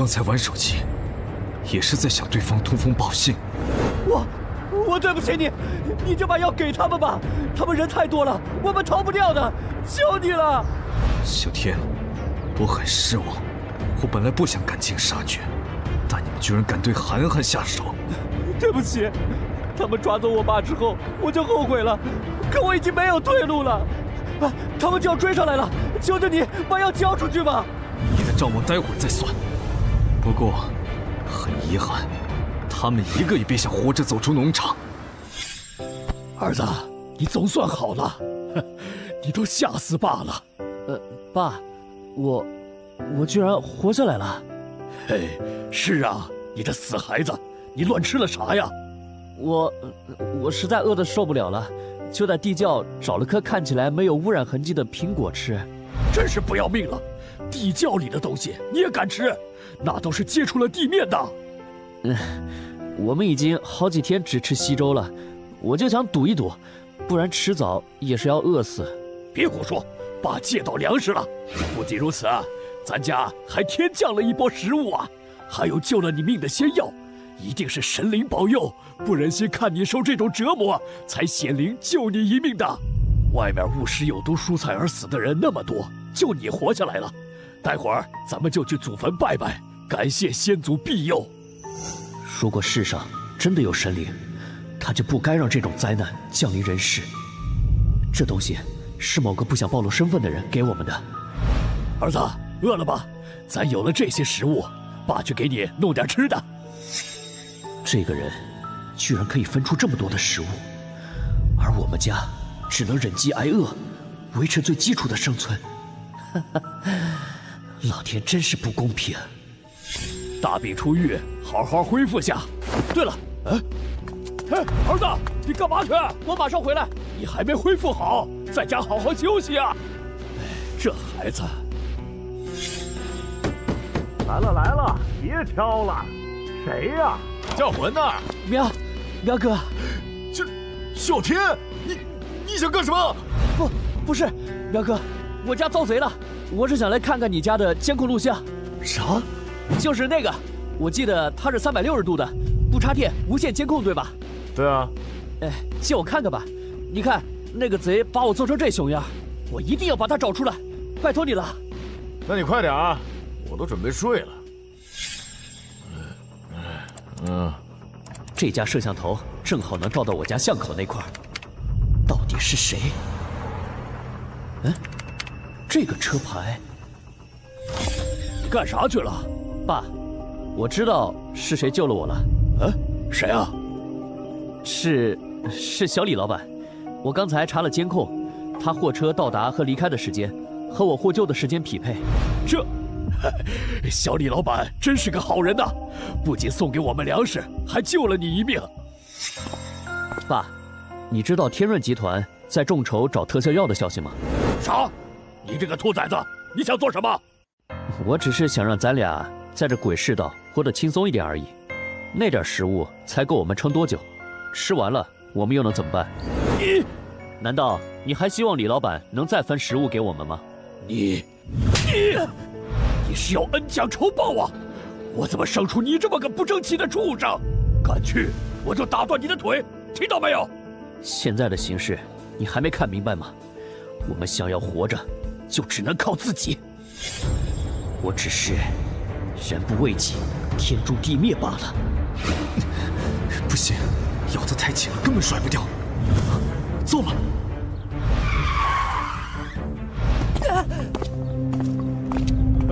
刚才玩手机，也是在向对方通风报信。我。我对不起你，你就把药给他们吧，他们人太多了，我们逃不掉的，求你了。小天，我很失望，我本来不想赶尽杀绝，但你们居然敢对涵涵下手。对不起，他们抓走我爸之后，我就后悔了，可我已经没有退路了。啊，他们就要追上来了，求求你把药交出去吧。你的账我待会儿再算，不过很遗憾。他们一个也别想活着走出农场。儿子，你总算好了，*laughs* 你都吓死爸了。呃，爸，我，我居然活下来了。嘿，是啊，你这死孩子，你乱吃了啥呀？我，我实在饿得受不了了，就在地窖找了颗看起来没有污染痕迹的苹果吃。真是不要命了！地窖里的东西你也敢吃？那都是接触了地面的。嗯。*laughs* 我们已经好几天只吃稀粥了，我就想赌一赌，不然迟早也是要饿死。别胡说，爸借到粮食了。不仅如此，咱家还天降了一波食物啊，还有救了你命的仙药。一定是神灵保佑，不忍心看你受这种折磨，才显灵救你一命的。外面误食有毒蔬菜而死的人那么多，就你活下来了。待会儿咱们就去祖坟拜拜，感谢先祖庇佑。如果世上真的有神灵，他就不该让这种灾难降临人世。这东西是某个不想暴露身份的人给我们的。儿子，饿了吧？咱有了这些食物，爸去给你弄点吃的。这个人居然可以分出这么多的食物，而我们家只能忍饥挨饿，维持最基础的生存。*laughs* 老天真是不公平！大病初愈，好好恢复下。对了，哎，哎，儿子，你干嘛去？我马上回来。你还没恢复好，在家好好休息啊。哎，这孩子。来了来了，别挑了。谁呀？叫魂呢？苗，苗哥。这，小天，你你想干什么？不，不是，苗哥，我家遭贼了。我是想来看看你家的监控录像。啥？就是那个，我记得它是三百六十度的，不插电，无线监控，对吧？对啊。哎，借我看看吧。你看那个贼把我做成这熊样，我一定要把他找出来，拜托你了。那你快点啊，我都准备睡了。嗯，这家摄像头正好能照到我家巷口那块到底是谁？嗯，这个车牌。你干啥去了？爸，我知道是谁救了我了。嗯，谁啊？是，是小李老板。我刚才查了监控，他货车到达和离开的时间，和我获救的时间匹配。这。小李老板真是个好人呐，不仅送给我们粮食，还救了你一命。爸，你知道天润集团在众筹找特效药的消息吗？啥？你这个兔崽子，你想做什么？我只是想让咱俩在这鬼世道活得轻松一点而已。那点食物才够我们撑多久？吃完了，我们又能怎么办？你，*coughs* 难道你还希望李老板能再分食物给我们吗？你，你。你是要恩将仇报啊！我怎么生出你这么个不争气的畜生？敢去，我就打断你的腿！听到没有？现在的形势，你还没看明白吗？我们想要活着，就只能靠自己。我只是人不为己，天诛地灭罢了。*laughs* 不行，咬得太紧了，根本甩不掉。糟了！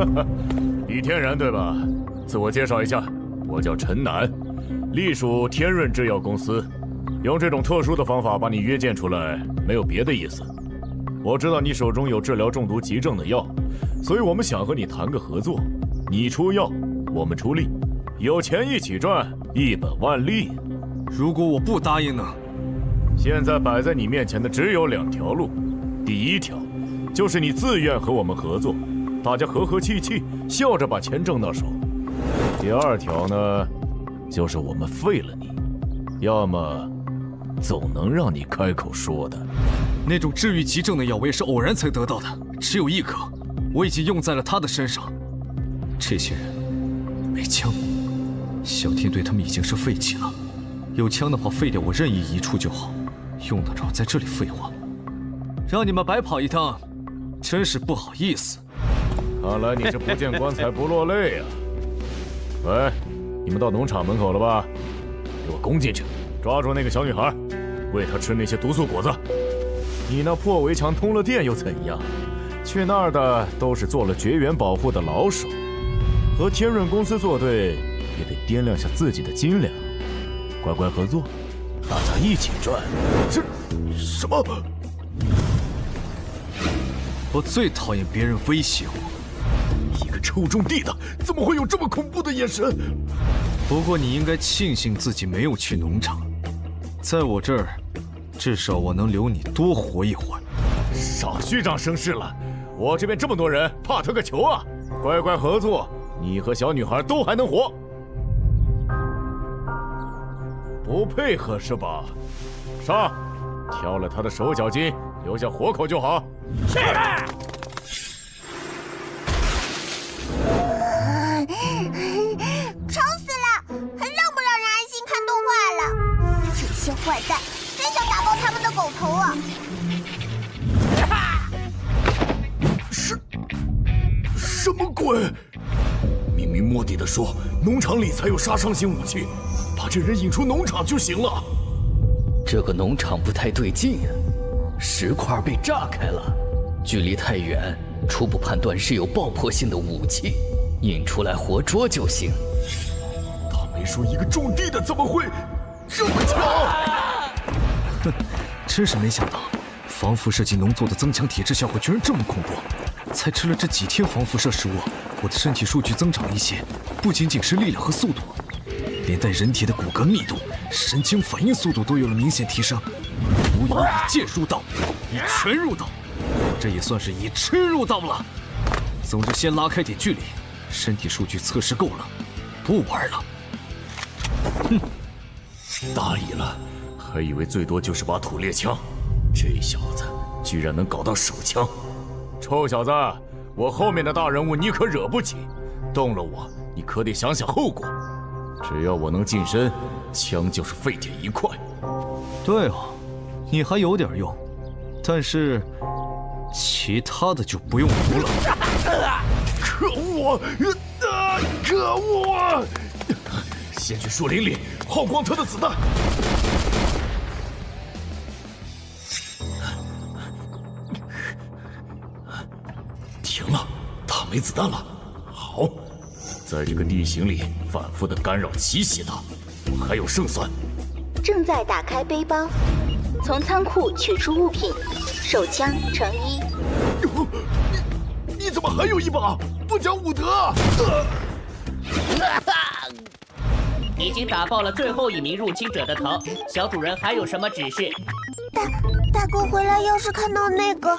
*laughs* 李天然对吧？自我介绍一下，我叫陈楠，隶属天润制药公司。用这种特殊的方法把你约见出来，没有别的意思。我知道你手中有治疗中毒急症的药，所以我们想和你谈个合作。你出药，我们出力，有钱一起赚，一本万利。如果我不答应呢？现在摆在你面前的只有两条路，第一条，就是你自愿和我们合作。大家和和气气，笑着把钱挣到手。第二条呢，就是我们废了你，要么总能让你开口说的。那种治愈急症的药，我也是偶然才得到的，只有一颗，我已经用在了他的身上。这些人没枪，小天对他们已经是废弃了。有枪的话，废掉我任意一处就好，用得着在这里废话？让你们白跑一趟，真是不好意思。看来你是不见棺材不落泪啊！喂，*laughs* 你们到农场门口了吧？给我攻进去，抓住那个小女孩，喂她吃那些毒素果子。你那破围墙通了电又怎样？去那儿的都是做了绝缘保护的老手，和天润公司作对也得掂量下自己的斤两。乖乖合作，大家一起赚。这什么？我最讨厌别人威胁我。一个臭种地的，怎么会有这么恐怖的眼神？不过你应该庆幸自己没有去农场，在我这儿，至少我能留你多活一会儿。少虚张声势了，我这边这么多人，怕他个球啊！乖乖合作，你和小女孩都还能活，不配合是吧？上，挑了他的手脚筋，留下活口就好。是。*laughs* 吵死了，还让不让人安心看动画了？这些坏蛋，真想打爆他们的狗头啊！*laughs* 是，什么鬼？明莫迪的说农场里才有杀伤性武器，把这人引出农场就行了。这个农场不太对劲，石块被炸开了，距离太远，初步判断是有爆破性的武器，引出来活捉就行。他没说一个种地的怎么会这么巧？哼，真是没想到，防辐射剂农作的增强体质效果居然这么恐怖。才吃了这几天防辐射食物，我的身体数据增长了一些，不仅仅是力量和速度，连带人体的骨骼密度、神经反应速度都有了明显提升。无疑以剑入道，以拳入道，这也算是以吃入道了。总之，先拉开点距离，身体数据测试够了，不玩了。哼，大意了，还以为最多就是把土猎枪，这小子居然能搞到手枪。臭小子，我后面的大人物你可惹不起，动了我，你可得想想后果。只要我能近身，枪就是废铁一块。对哦，你还有点用，但是其他的就不用读了。可恶！可恶！*laughs* 先去树林里耗光他的子弹。没子弹了，好，在这个地形里反复的干扰奇袭他，我还有胜算。正在打开背包，从仓库取出物品，手枪成一。你你怎么还有一把？不讲武德！已经打爆了最后一名入侵者的头，小主人还有什么指示？大大哥回来，要是看到那个。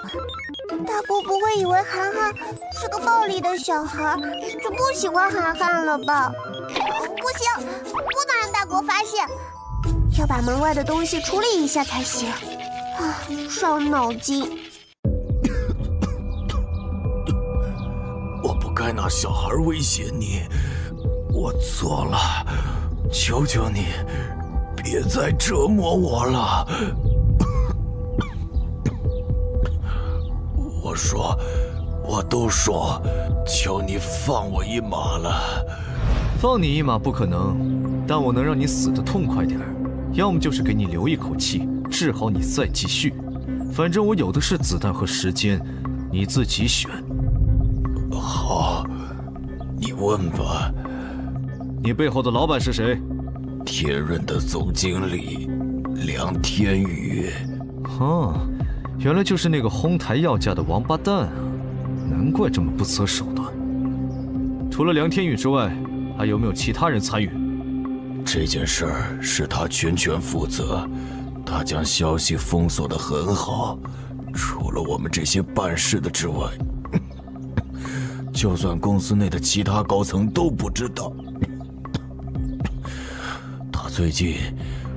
大姑不会以为涵涵是个暴力的小孩，就不喜欢涵涵了吧？不行，不能让大姑发现，要把门外的东西处理一下才行。啊，伤脑筋。我不该拿小孩威胁你，我错了，求求你，别再折磨我了。我说，我都说，求你放我一马了。放你一马不可能，但我能让你死的痛快点要么就是给你留一口气，治好你再继续。反正我有的是子弹和时间，你自己选。好，你问吧。你背后的老板是谁？天润的总经理梁天宇。哦。原来就是那个哄抬要价的王八蛋啊！难怪这么不择手段。除了梁天宇之外，还有没有其他人参与？这件事儿是他全权负责，他将消息封锁的很好，除了我们这些办事的之外，*laughs* 就算公司内的其他高层都不知道。他最近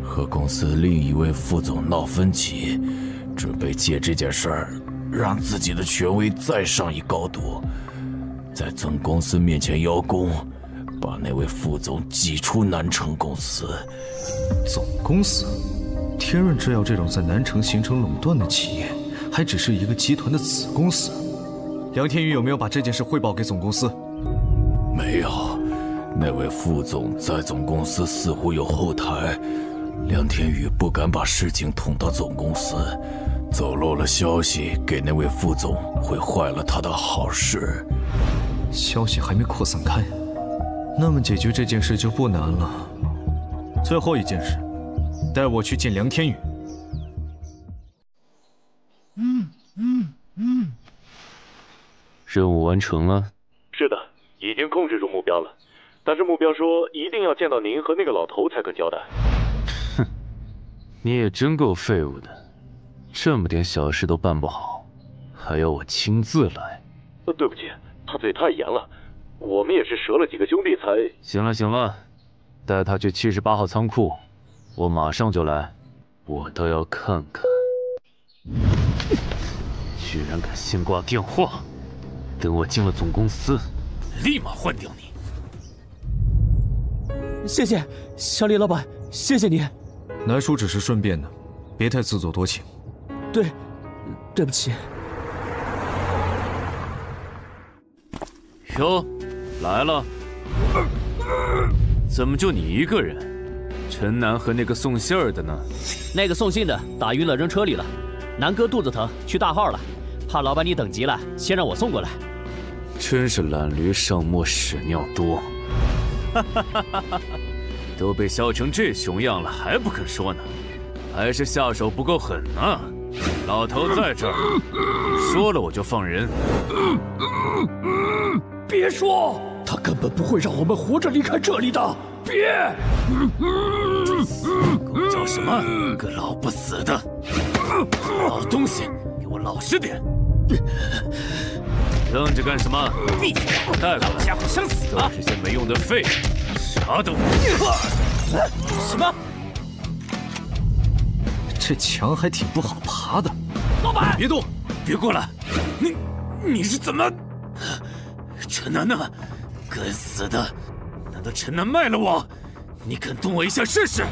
和公司另一位副总闹分歧。准备借这件事儿，让自己的权威再上一高度，在总公司面前邀功，把那位副总挤出南城公司。总公司，天润制药这种在南城形成垄断的企业，还只是一个集团的子公司。梁天宇有没有把这件事汇报给总公司？没有，那位副总在总公司似乎有后台，梁天宇不敢把事情捅到总公司。走漏了消息给那位副总，会坏了他的好事。消息还没扩散开，那么解决这件事就不难了。最后一件事，带我去见梁天宇。嗯嗯嗯。任务完成了。是的，已经控制住目标了。但是目标说一定要见到您和那个老头才肯交代。哼，你也真够废物的。这么点小事都办不好，还要我亲自来？呃，对不起，他嘴太严了，我们也是折了几个兄弟才……行了行了，带他去七十八号仓库，我马上就来，我倒要看看，居然敢先挂电话，等我进了总公司，立马换掉你。谢谢，小李老板，谢谢你。南叔只是顺便的，别太自作多情。对，对不起。哟，来了，怎么就你一个人？陈南和那个送信儿的呢？那个送信的打晕了，扔车里了。南哥肚子疼，去大号了，怕老板你等急了，先让我送过来。真是懒驴上磨屎尿多，哈哈哈哈哈！都被笑成这熊样了，还不肯说呢？还是下手不够狠啊！老头在这儿，你说了我就放人。别说，他根本不会让我们活着离开这里的。别！狗叫什么？个老不死的！老东西，给我老实点！愣着干什么？闭嘴！带过来！家伙想死啊！都是些没用的废物，啥都……什么？这墙还挺不好爬的。老板，别动！别过来！你你是怎么？陈楠呢？该死的！难道陈楠卖了我？你敢动我一下试试？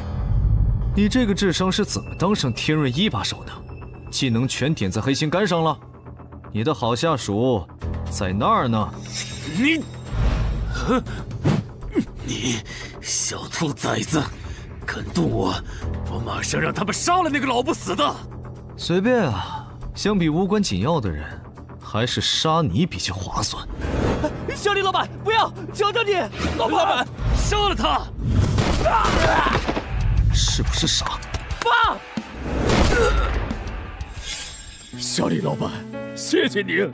你这个智商是怎么当上天润一把手的？技能全点在黑心肝上了？你的好下属在那儿呢。你，*laughs* 你小兔崽子，敢动我，我马上让他们杀了那个老不死的。随便啊，相比无关紧要的人，还是杀你比较划算。小李老板，不要，求求你，老板，杀了他！是不是傻？爸！小李老板，谢谢你，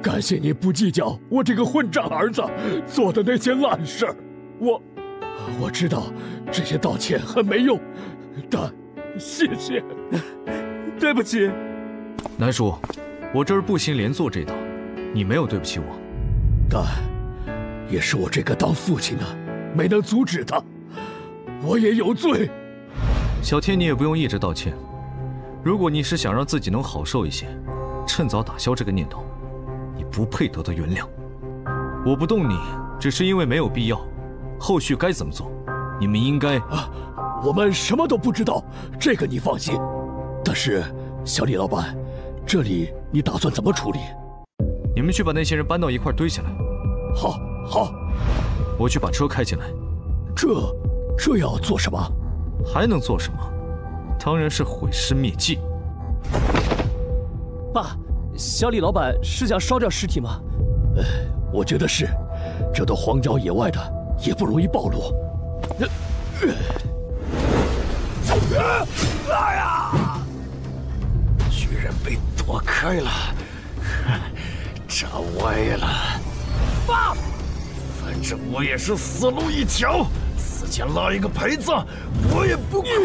感谢你不计较我这个混账儿子做的那些烂事儿。我我知道这些道歉很没用，但谢谢。对不起，南叔，我这儿不兴连坐这道，你没有对不起我，但也是我这个当父亲的没能阻止他，我也有罪。小天，你也不用一直道歉。如果你是想让自己能好受一些，趁早打消这个念头。你不配得到原谅。我不动你，只是因为没有必要。后续该怎么做，你们应该……啊，我们什么都不知道，这个你放心。但是，小李老板，这里你打算怎么处理？你们去把那些人搬到一块堆起来。好，好。我去把车开进来。这，这要做什么？还能做什么？当然是毁尸灭迹。爸，小李老板是想烧掉尸体吗？呃，我觉得是。这都荒郊野外的，也不容易暴露。啊呀！居然被躲开了，炸歪了。爸，反正我也是死路一条，死前拉一个陪葬，我也不亏。*laughs*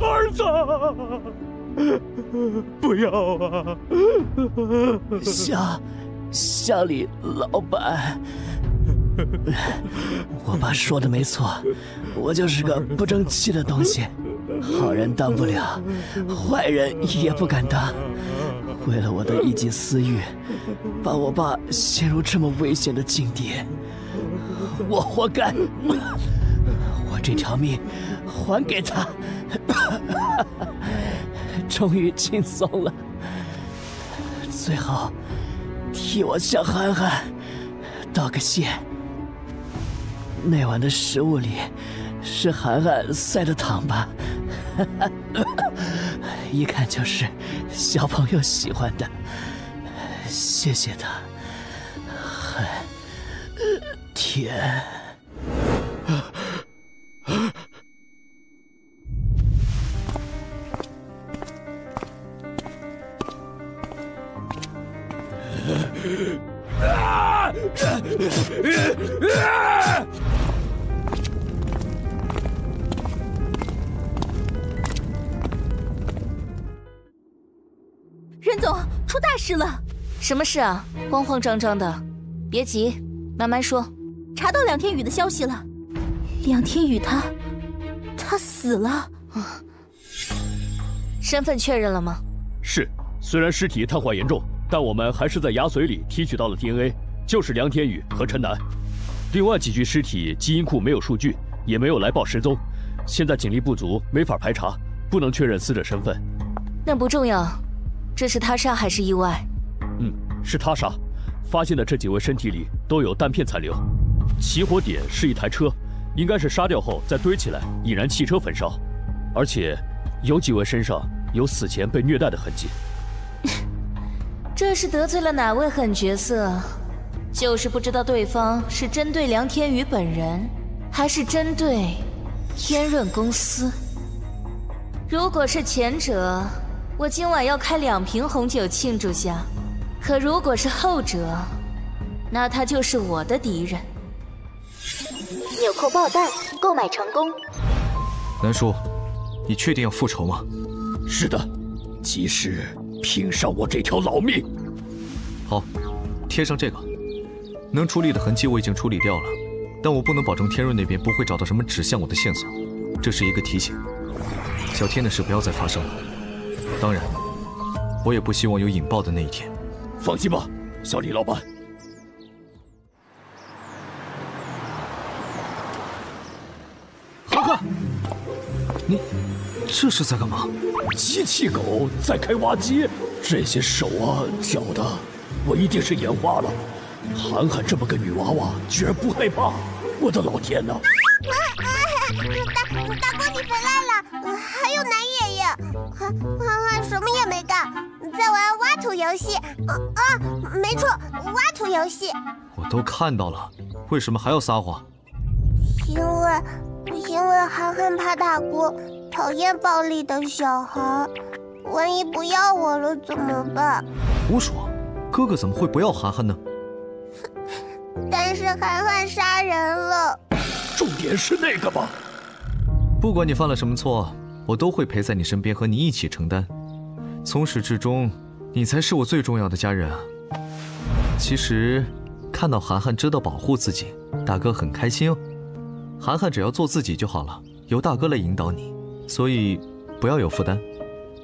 儿子，*laughs* 不要啊！小小李老板，我爸说的没错，我就是个不争气的东西，好人当不了，坏人也不敢当。为了我的一己私欲，把我爸陷入这么危险的境地，我活该。我这条命还给他，终于轻松了。最后，替我向涵涵道个谢。那晚的食物里是涵涵塞的糖吧？*laughs* 一看就是小朋友喜欢的。谢谢他，很甜。任总，出大事了！什么事啊？慌慌张张的，别急，慢慢说。查到梁天宇的消息了，梁天宇他，他死了。身份确认了吗？是，虽然尸体碳化严重，但我们还是在牙髓里提取到了 DNA，就是梁天宇和陈楠。另外几具尸体基因库没有数据，也没有来报失踪，现在警力不足，没法排查，不能确认死者身份。那不重要，这是他杀还是意外？嗯，是他杀。发现的这几位身体里都有弹片残留，起火点是一台车，应该是杀掉后再堆起来引燃汽车焚烧。而且，有几位身上有死前被虐待的痕迹。*laughs* 这是得罪了哪位狠角色？就是不知道对方是针对梁天宇本人，还是针对天润公司。如果是前者，我今晚要开两瓶红酒庆祝下；可如果是后者，那他就是我的敌人。纽扣爆弹购买成功。南叔，你确定要复仇吗？是的，即使拼上我这条老命。好，贴上这个。能处理的痕迹我已经处理掉了，但我不能保证天润那边不会找到什么指向我的线索。这是一个提醒，小天的事不要再发生了。当然，我也不希望有引爆的那一天。放心吧，小李老板。涵涵，你这是在干嘛？机器狗在开挖机，这些手啊脚的，我一定是眼花了。涵涵这么个女娃娃，居然不害怕！我的老天哪！大大哥，你回来了！还有南爷爷，涵涵涵什么也没干，在玩挖土游戏。啊啊，没错，挖土游戏。我都看到了，为什么还要撒谎？因为因为涵涵怕大姑，讨厌暴力的小孩，万一不要我了怎么办？胡说，哥哥怎么会不要涵涵呢？但是涵涵杀人了，重点是那个吧？不管你犯了什么错，我都会陪在你身边，和你一起承担。从始至终，你才是我最重要的家人啊！其实，看到涵涵知道保护自己，大哥很开心哦。涵涵只要做自己就好了，由大哥来引导你，所以不要有负担。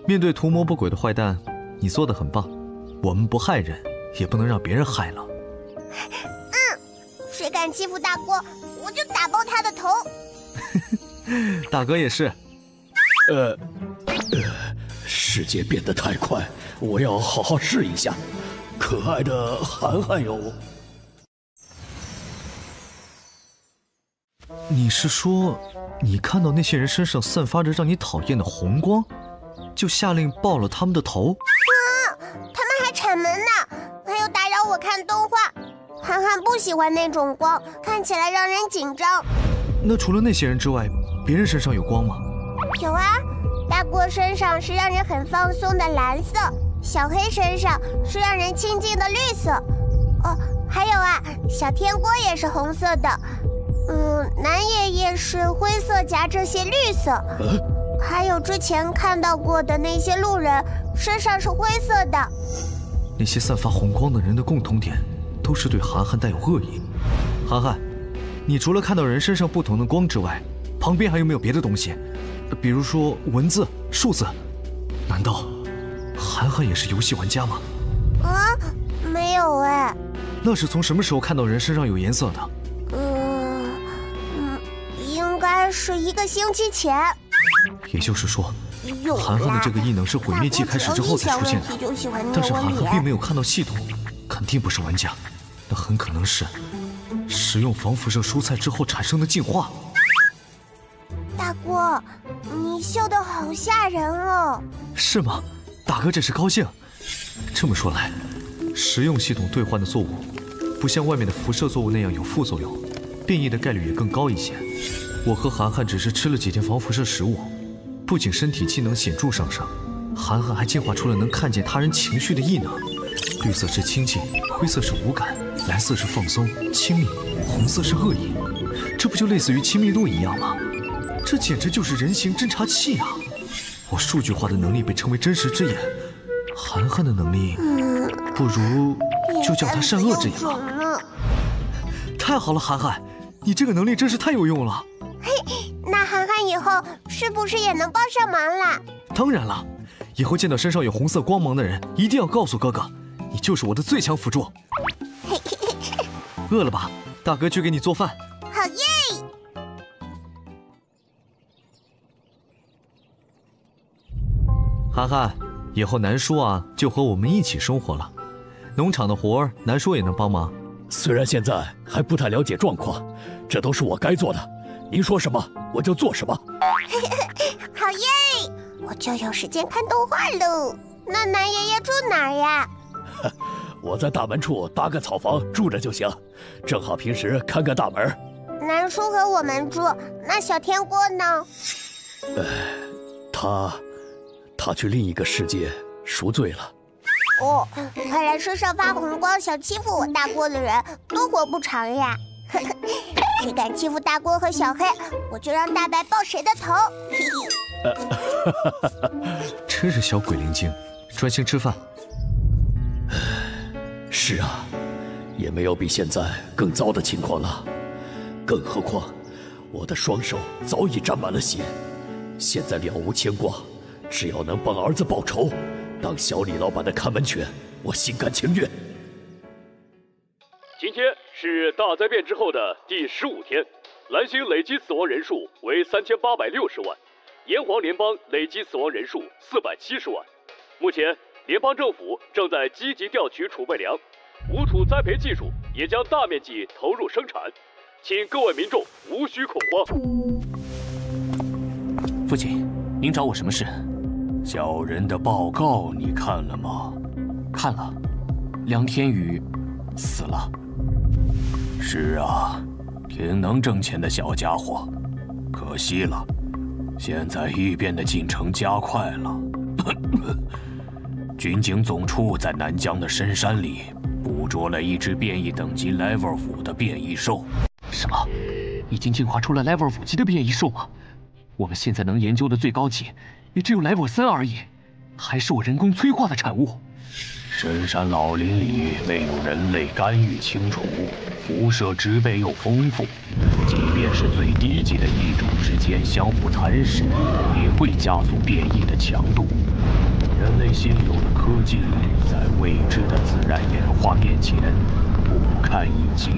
面对图谋不轨的坏蛋，你做的很棒。我们不害人，也不能让别人害了。谁敢欺负大哥，我就打爆他的头。*laughs* 大哥也是。呃，呃，世界变得太快，我要好好试一下。可爱的涵涵哟，你是说，你看到那些人身上散发着让你讨厌的红光，就下令爆了他们的头？啊！他们还铲门呢，还要打扰我看动画。涵涵不喜欢那种光，看起来让人紧张。那除了那些人之外，别人身上有光吗？有啊，大锅身上是让人很放松的蓝色，小黑身上是让人亲近的绿色。哦，还有啊，小天锅也是红色的。嗯，南爷爷是灰色夹着些绿色。还有之前看到过的那些路人身上是灰色的。那些散发红光的人的共同点，都是对涵涵带有恶意。涵涵，你除了看到人身上不同的光之外，旁边还有没有别的东西？比如说文字、数字？难道涵涵也是游戏玩家吗？啊，没有哎。那是从什么时候看到人身上有颜色的？嗯嗯，应该是一个星期前。也就是说，涵涵的这个异能是毁灭季开始之后才出现的。但是涵涵并没有看到系统，肯定不是玩家，那很可能是食用防辐射蔬菜之后产生的进化。大锅，你笑得好吓人哦！是吗？大哥这是高兴。这么说来，食用系统兑换的作物，不像外面的辐射作物那样有副作用，变异的概率也更高一些。我和涵涵只是吃了几天防辐射食物，不仅身体机能显著上升，涵涵还进化出了能看见他人情绪的异能。绿色是亲近，灰色是无感，蓝色是放松亲密，红色是恶意。这不就类似于亲密度一样吗？这简直就是人形侦察器啊！我数据化的能力被称为真实之眼，涵涵的能力，不如就叫他善恶之眼吧。太好了，涵涵，你这个能力真是太有用了。嘿，那涵涵以后是不是也能帮上忙啦？当然了，以后见到身上有红色光芒的人，一定要告诉哥哥，你就是我的最强辅助。饿了吧？大哥去给你做饭。好耶！涵涵，以后南叔啊就和我们一起生活了。农场的活儿，南叔也能帮忙。虽然现在还不太了解状况，这都是我该做的。您说什么我就做什么。*laughs* 好耶！我就有时间看动画喽。那南爷爷住哪儿呀？*laughs* 我在大门处搭个草房住着就行，正好平时看看大门。南叔和我们住，那小天锅呢？呃，他，他去另一个世界赎罪了。哦，看来身上发红光想欺负我大锅的人都活不长呀！*laughs* 谁敢欺负大锅和小黑，我就让大白爆谁的头！嘿嘿，真是小鬼灵精，专心吃饭。是啊，也没有比现在更糟的情况了。更何况，我的双手早已沾满了血，现在了无牵挂，只要能帮儿子报仇。当小李老板的看门犬，我心甘情愿。今天是大灾变之后的第十五天，蓝星累计死亡人数为三千八百六十万，炎黄联邦累计死亡人数四百七十万。目前，联邦政府正在积极调取储备粮，无土栽培技术也将大面积投入生产，请各位民众无需恐慌。父亲，您找我什么事？小人的报告你看了吗？看了，梁天宇死了。是啊，挺能挣钱的小家伙，可惜了。现在异变的进程加快了。军警总处在南疆的深山里捕捉了一只变异等级 Level 五的变异兽。什么？已经进化出了 Level 五级的变异兽吗？我们现在能研究的最高级。也只有 level 三而已，还是我人工催化的产物。深山老林里没有人类干预清除，辐射植被又丰富，即便是最低级的异种之间相互蚕食，也会加速变异的强度。人类心有的科技在未知的自然演化面前不堪一击，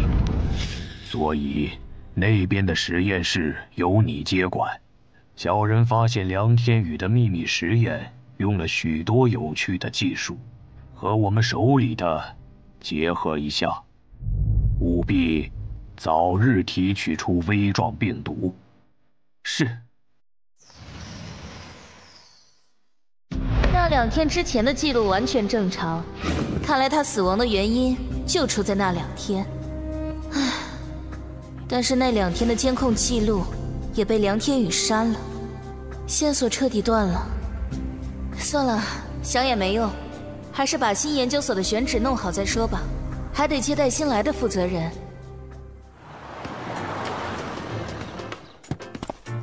所以那边的实验室由你接管。小人发现梁天宇的秘密实验用了许多有趣的技术，和我们手里的结合一下，务必早日提取出微状病毒。是。两天之前的记录完全正常，看来他死亡的原因就出在那两天。唉，但是那两天的监控记录。也被梁天宇删了，线索彻底断了。算了，想也没用，还是把新研究所的选址弄好再说吧，还得接待新来的负责人。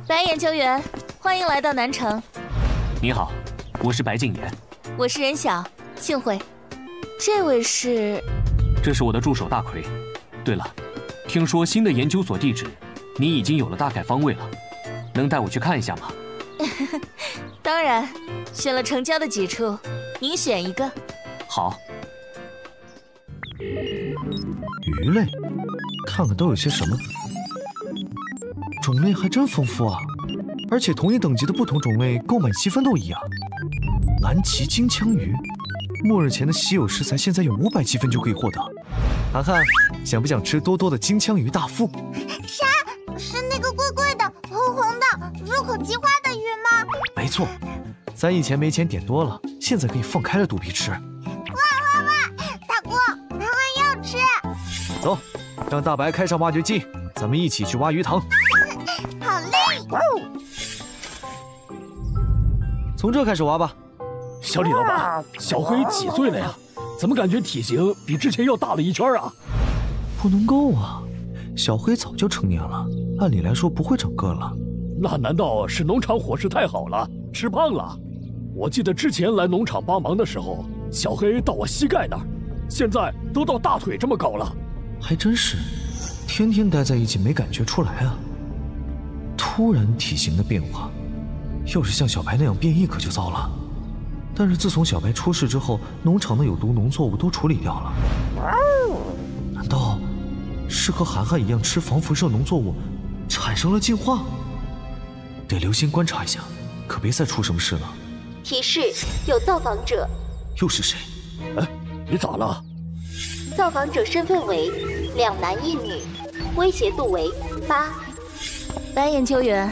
白研究员，欢迎来到南城。你好，我是白静言。我是任晓，幸会。这位是？这是我的助手大奎。对了，听说新的研究所地址。你已经有了大概方位了，能带我去看一下吗？*laughs* 当然，选了城郊的几处，您选一个。好。鱼类，看看都有些什么？种类还真丰富啊，而且同一等级的不同种类购买积分都一样。蓝鳍金枪鱼，末日前的稀有食材，现在用五百积分就可以获得。涵涵，想不想吃多多的金枪鱼大腹？啥？是那个贵贵的、红红的、入口即化的鱼吗？没错，咱以前没钱点多了，现在可以放开了肚皮吃。哇哇哇！大哥，涵涵要吃。走，让大白开上挖掘机，咱们一起去挖鱼塘。*laughs* 好嘞！从这开始挖吧。小李老板，小黑几岁了呀？怎么感觉体型比之前要大了一圈啊？不能够啊！小黑早就成年了。按理来说不会长个了，那难道是农场伙食太好了，吃胖了？我记得之前来农场帮忙的时候，小黑到我膝盖那儿，现在都到大腿这么高了。还真是，天天待在一起没感觉出来啊。突然体型的变化，要是像小白那样变异可就糟了。但是自从小白出事之后，农场的有毒农作物都处理掉了。难道是和涵涵一样吃防辐射农作物？产生了进化，得留心观察一下，可别再出什么事了。提示：有造访者。又是谁？哎，你咋了？造访者身份为两男一女，威胁度为八。白研究员，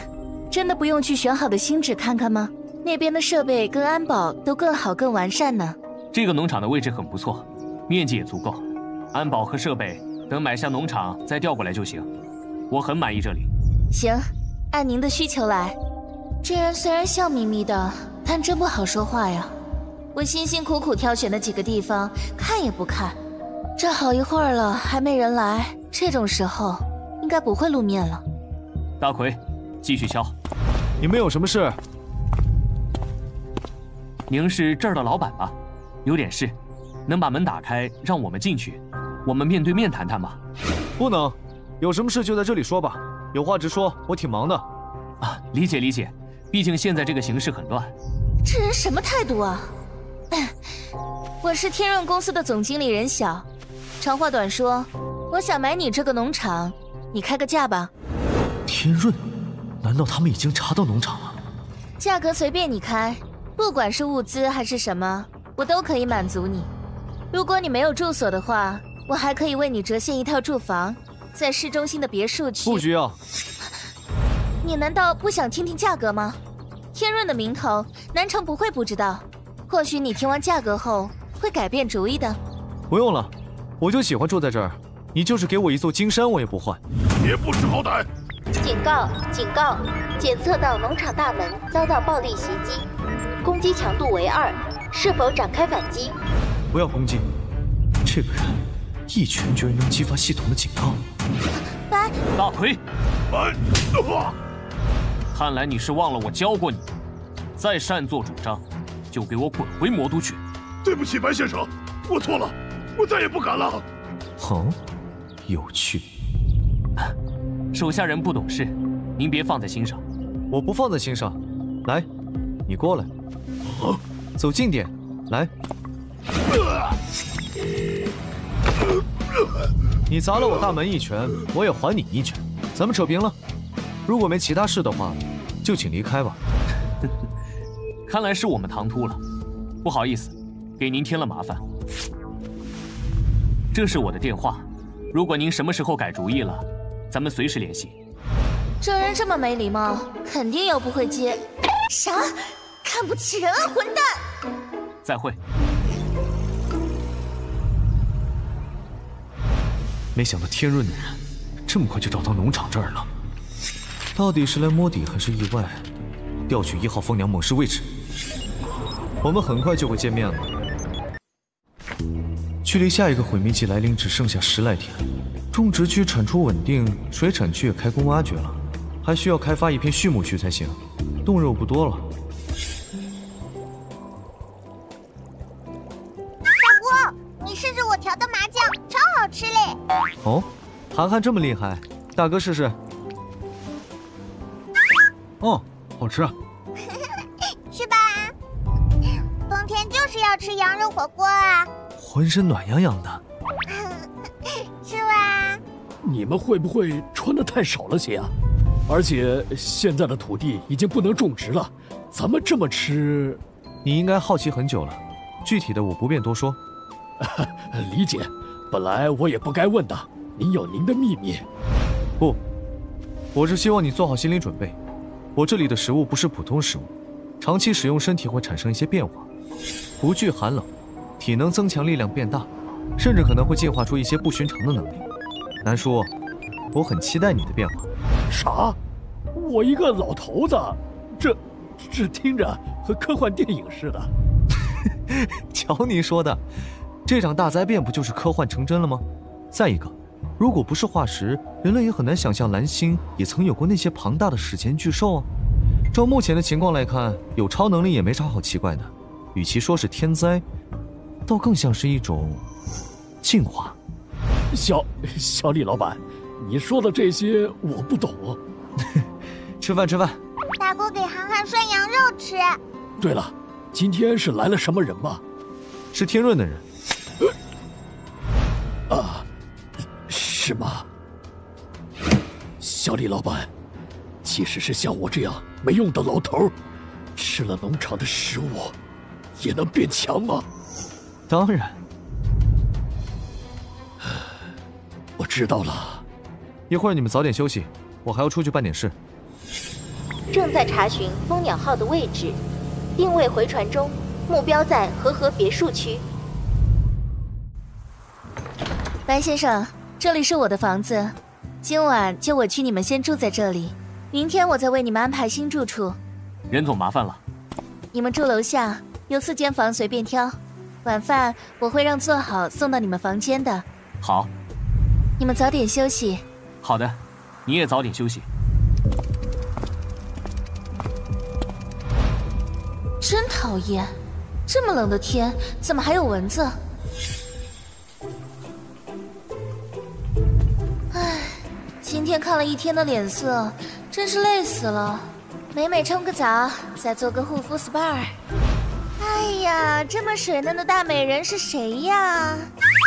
真的不用去选好的新址看看吗？那边的设备跟安保都更好、更完善呢。这个农场的位置很不错，面积也足够，安保和设备等买下农场再调过来就行。我很满意这里。行，按您的需求来。这人虽然笑眯眯的，但真不好说话呀。我辛辛苦苦挑选的几个地方，看也不看。这好一会儿了，还没人来，这种时候应该不会露面了。大奎，继续敲。你们有什么事？您是这儿的老板吧？有点事，能把门打开让我们进去？我们面对面谈谈吗？不能，有什么事就在这里说吧，有话直说，我挺忙的。啊，理解理解，毕竟现在这个形势很乱。这人什么态度啊？我是天润公司的总经理任晓，长话短说，我想买你这个农场，你开个价吧。天润？难道他们已经查到农场了？价格随便你开。不管是物资还是什么，我都可以满足你。如果你没有住所的话，我还可以为你折现一套住房，在市中心的别墅区。不需要。你难道不想听听价格吗？天润的名头，南城不会不知道。或许你听完价格后会改变主意的。不用了，我就喜欢住在这儿。你就是给我一座金山，我也不换。别不识好歹！警告！警告！检测到农场大门遭到暴力袭击。攻击强度为二，是否展开反击？不要攻击！这个人一拳居然能激发系统的警告。白大奎，白，看来你是忘了我教过你，再擅作主张，就给我滚回魔都去！对不起，白先生，我错了，我再也不敢了。哼，有趣。手下人不懂事，您别放在心上。我不放在心上。来，你过来。走近点，来。你砸了我大门一拳，我也还你一拳，咱们扯平了。如果没其他事的话，就请离开吧。看来是我们唐突了，不好意思，给您添了麻烦。这是我的电话，如果您什么时候改主意了，咱们随时联系。这人这么没礼貌，肯定又不会接。啥？看不起人啊，混蛋！再会。没想到天润的人这么快就找到农场这儿了，到底是来摸底还是意外？调取一号蜂娘猛士位置，我们很快就会见面了。距离下一个毁灭季来临只剩下十来天，种植区产出稳定，水产区也开工挖掘了，还需要开发一片畜牧区才行，冻肉不多了。哦，涵涵这么厉害，大哥试试。哦，好吃。*laughs* 是吧？冬天就是要吃羊肉火锅啊！浑身暖洋洋的。*laughs* 是吧？你们会不会穿的太少了些啊？而且现在的土地已经不能种植了，咱们这么吃，你应该好奇很久了。具体的我不便多说。*laughs* 理解。本来我也不该问的，您有您的秘密。不，我是希望你做好心理准备。我这里的食物不是普通食物，长期使用身体会产生一些变化，不惧寒冷，体能增强，力量变大，甚至可能会进化出一些不寻常的能力。南叔，我很期待你的变化。啥？我一个老头子，这，这听着和科幻电影似的。*laughs* 瞧你说的。这场大灾变不就是科幻成真了吗？再一个，如果不是化石，人类也很难想象蓝星也曾有过那些庞大的史前巨兽啊。照目前的情况来看，有超能力也没啥好奇怪的。与其说是天灾，倒更像是一种进化。小小李老板，你说的这些我不懂。*laughs* 吃饭吃饭。大哥给涵涵涮羊肉吃。对了，今天是来了什么人吗？是天润的人。啊，是吗，小李老板？即使是像我这样没用的老头，吃吃了农场的食物，也能变强吗？当然。我知道了。一会儿你们早点休息，我还要出去办点事。正在查询蜂鸟号的位置，定位回传中，目标在和和别墅区。白先生，这里是我的房子，今晚就我去你们先住在这里，明天我再为你们安排新住处。任总麻烦了。你们住楼下，有四间房随便挑，晚饭我会让做好送到你们房间的。好。你们早点休息。好的，你也早点休息。真讨厌，这么冷的天，怎么还有蚊子？唉，今天看了一天的脸色，真是累死了。美美冲个澡，再做个护肤 SPA。哎呀，这么水嫩的大美人是谁呀？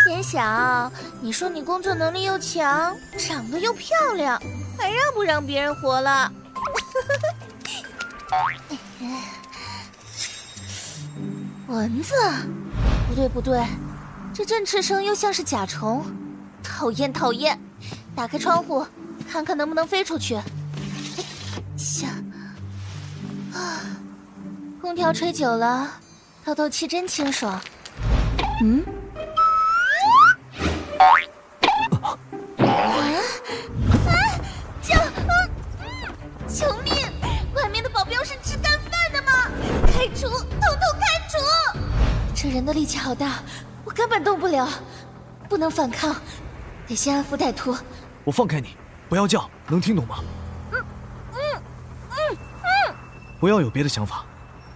天晓，你说你工作能力又强，长得又漂亮，还让不让别人活了？*laughs* 蚊子？不对不对，这振翅声又像是甲虫，讨厌讨厌！打开窗户，看看能不能飞出去。想啊，空调吹久了，透透气真清爽。嗯？啊！救！救命！外面的保镖是吃干饭的吗？开除！统统开除！这人的力气好大，我根本动不了，不能反抗，得先安抚歹徒。我放开你，不要叫，能听懂吗？嗯嗯嗯嗯！不要有别的想法，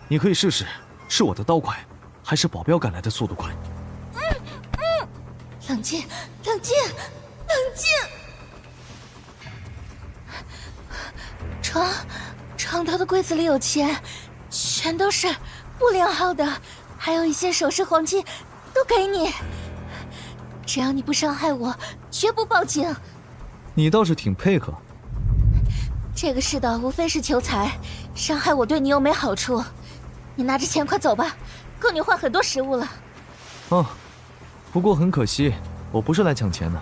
你可以试试，是我的刀快，还是保镖赶来的速度快？嗯嗯，冷静，冷静，冷静。床，床头的柜子里有钱，全都是不良号的，还有一些首饰、黄金，都给你。只要你不伤害我，绝不报警。你倒是挺配合。这个世道无非是求财，伤害我对你又没好处。你拿着钱快走吧，够你换很多食物了。哦，不过很可惜，我不是来抢钱的。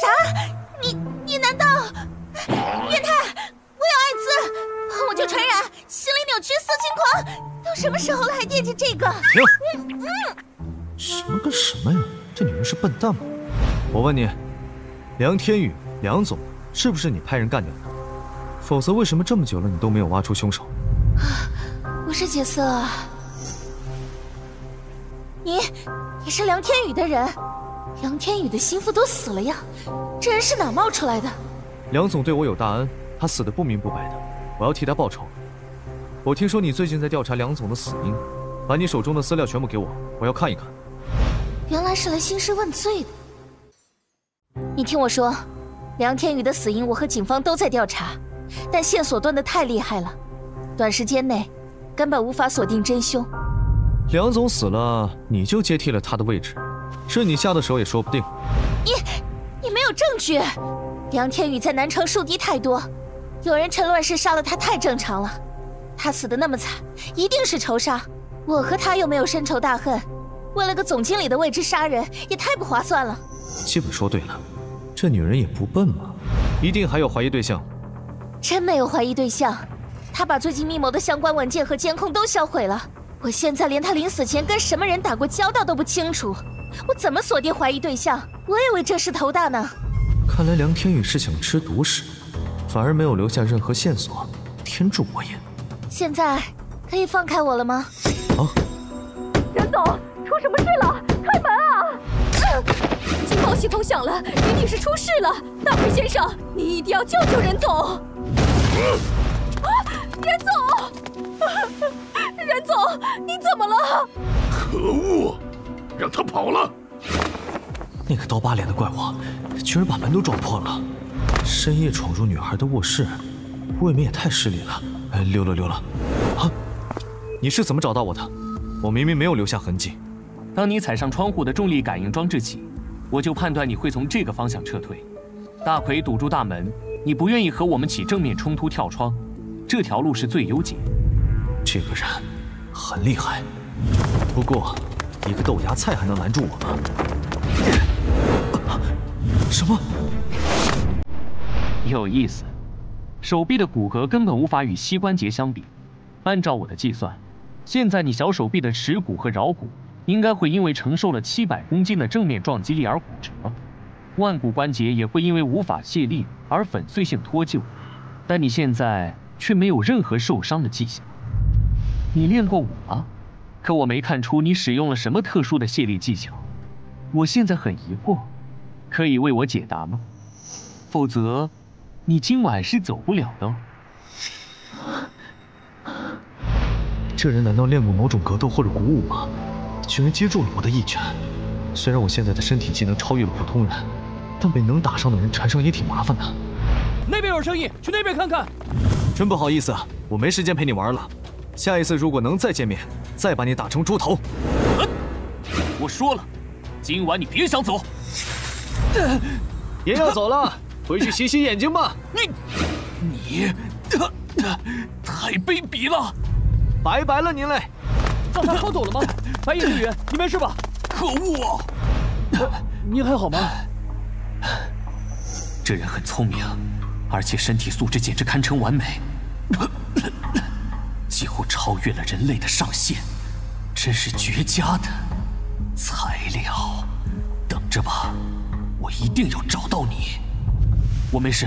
啥？你你难道变态？我有艾滋，碰我就传染，心理扭曲，色情狂，都什么时候了还惦记这个？停！嗯嗯，什么跟什么呀？这女人是笨蛋吗？我问你，梁天宇。梁总，是不是你派人干掉的？否则为什么这么久了你都没有挖出凶手？啊我是杰瑟，你，你是梁天宇的人？梁天宇的心腹都死了呀，这人是哪冒出来的？梁总对我有大恩，他死的不明不白的，我要替他报仇。我听说你最近在调查梁总的死因，把你手中的资料全部给我，我要看一看。原来是来兴师问罪的。你听我说。梁天宇的死因，我和警方都在调查，但线索断的太厉害了，短时间内根本无法锁定真凶。梁总死了，你就接替了他的位置，是你下的手也说不定。你，你没有证据。梁天宇在南城树敌太多，有人趁乱世杀了他太正常了。他死的那么惨，一定是仇杀。我和他又没有深仇大恨，为了个总经理的位置杀人，也太不划算了。基本说对了。这女人也不笨嘛，一定还有怀疑对象。真没有怀疑对象，她把最近密谋的相关文件和监控都销毁了。我现在连她临死前跟什么人打过交道都不清楚，我怎么锁定怀疑对象？我以为这事头大呢。看来梁天宇是想吃独食，反而没有留下任何线索，天助我也。现在可以放开我了吗？啊！任总，出什么事了？开门啊！警报系统响了，一定是出事了！大奎先生，你一定要救救任总！啊，任总，任总，你怎么了？可恶，让他跑了！那个刀疤脸的怪物，居然把门都撞破了，深夜闯入女孩的卧室，未免也太失礼了！哎，溜了溜了。啊，你是怎么找到我的？我明明没有留下痕迹。当你踩上窗户的重力感应装置起。我就判断你会从这个方向撤退，大奎堵住大门，你不愿意和我们起正面冲突跳窗，这条路是最优解。这个人很厉害，不过一个豆芽菜还能拦住我吗？什么？有意思，手臂的骨骼根本无法与膝关节相比。按照我的计算，现在你小手臂的尺骨和桡骨应该会因为承受了七百公斤的正面撞击力而骨折，腕骨关节也会因为无法卸力而粉碎性脱臼。但你现在却没有任何受伤的迹象。你练过武吗？可我没看出你使用了什么特殊的卸力技巧。我现在很疑惑，可以为我解答吗？否则，你今晚是走不了的。这人难道练过某种格斗或者鼓舞吗？居然接住了我的一拳。虽然我现在的身体技能超越了普通人，但被能打伤的人缠上也挺麻烦的。那边有声音，去那边看看。真不好意思，我没时间陪你玩了。下一次如果能再见面，再把你打成猪头。我说了，今晚你别想走。爷要走了，回去洗洗眼睛吧。你，你，太卑鄙了！拜拜了您嘞。让他逃走了吗？*laughs* 白夜队员，你没事吧？可恶！啊！您还好吗？这人很聪明，而且身体素质简直堪称完美，几乎超越了人类的上限，真是绝佳的材料。等着吧，我一定要找到你。我没事，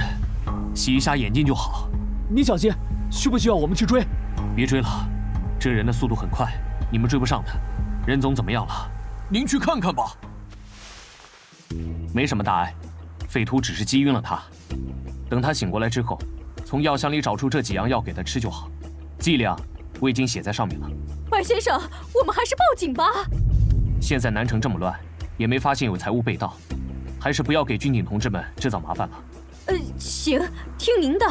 洗一下眼睛就好。你小心，需不需要我们去追？别追了，这人的速度很快，你们追不上他。任总怎么样了？您去看看吧。没什么大碍，匪徒只是击晕了他。等他醒过来之后，从药箱里找出这几样药给他吃就好。剂量我已经写在上面了。白先生，我们还是报警吧。现在南城这么乱，也没发现有财物被盗，还是不要给军警同志们制造麻烦了。呃，行，听您的。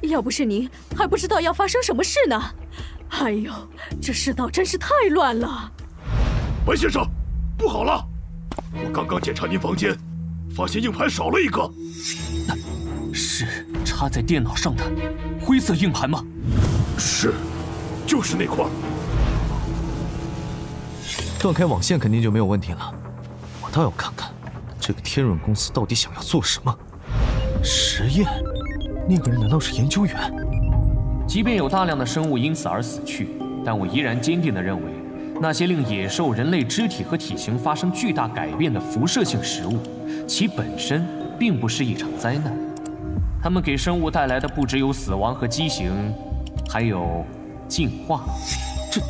要不是您，还不知道要发生什么事呢。哎呦，这世道真是太乱了。白先生，不好了！我刚刚检查您房间，发现硬盘少了一个。是插在电脑上的灰色硬盘吗？是，就是那块。断开网线肯定就没有问题了。我倒要看看，这个天润公司到底想要做什么实验？那个人难道是研究员？即便有大量的生物因此而死去，但我依然坚定地认为，那些令野兽、人类肢体和体型发生巨大改变的辐射性食物，其本身并不是一场灾难。它们给生物带来的不只有死亡和畸形，还有进化。这，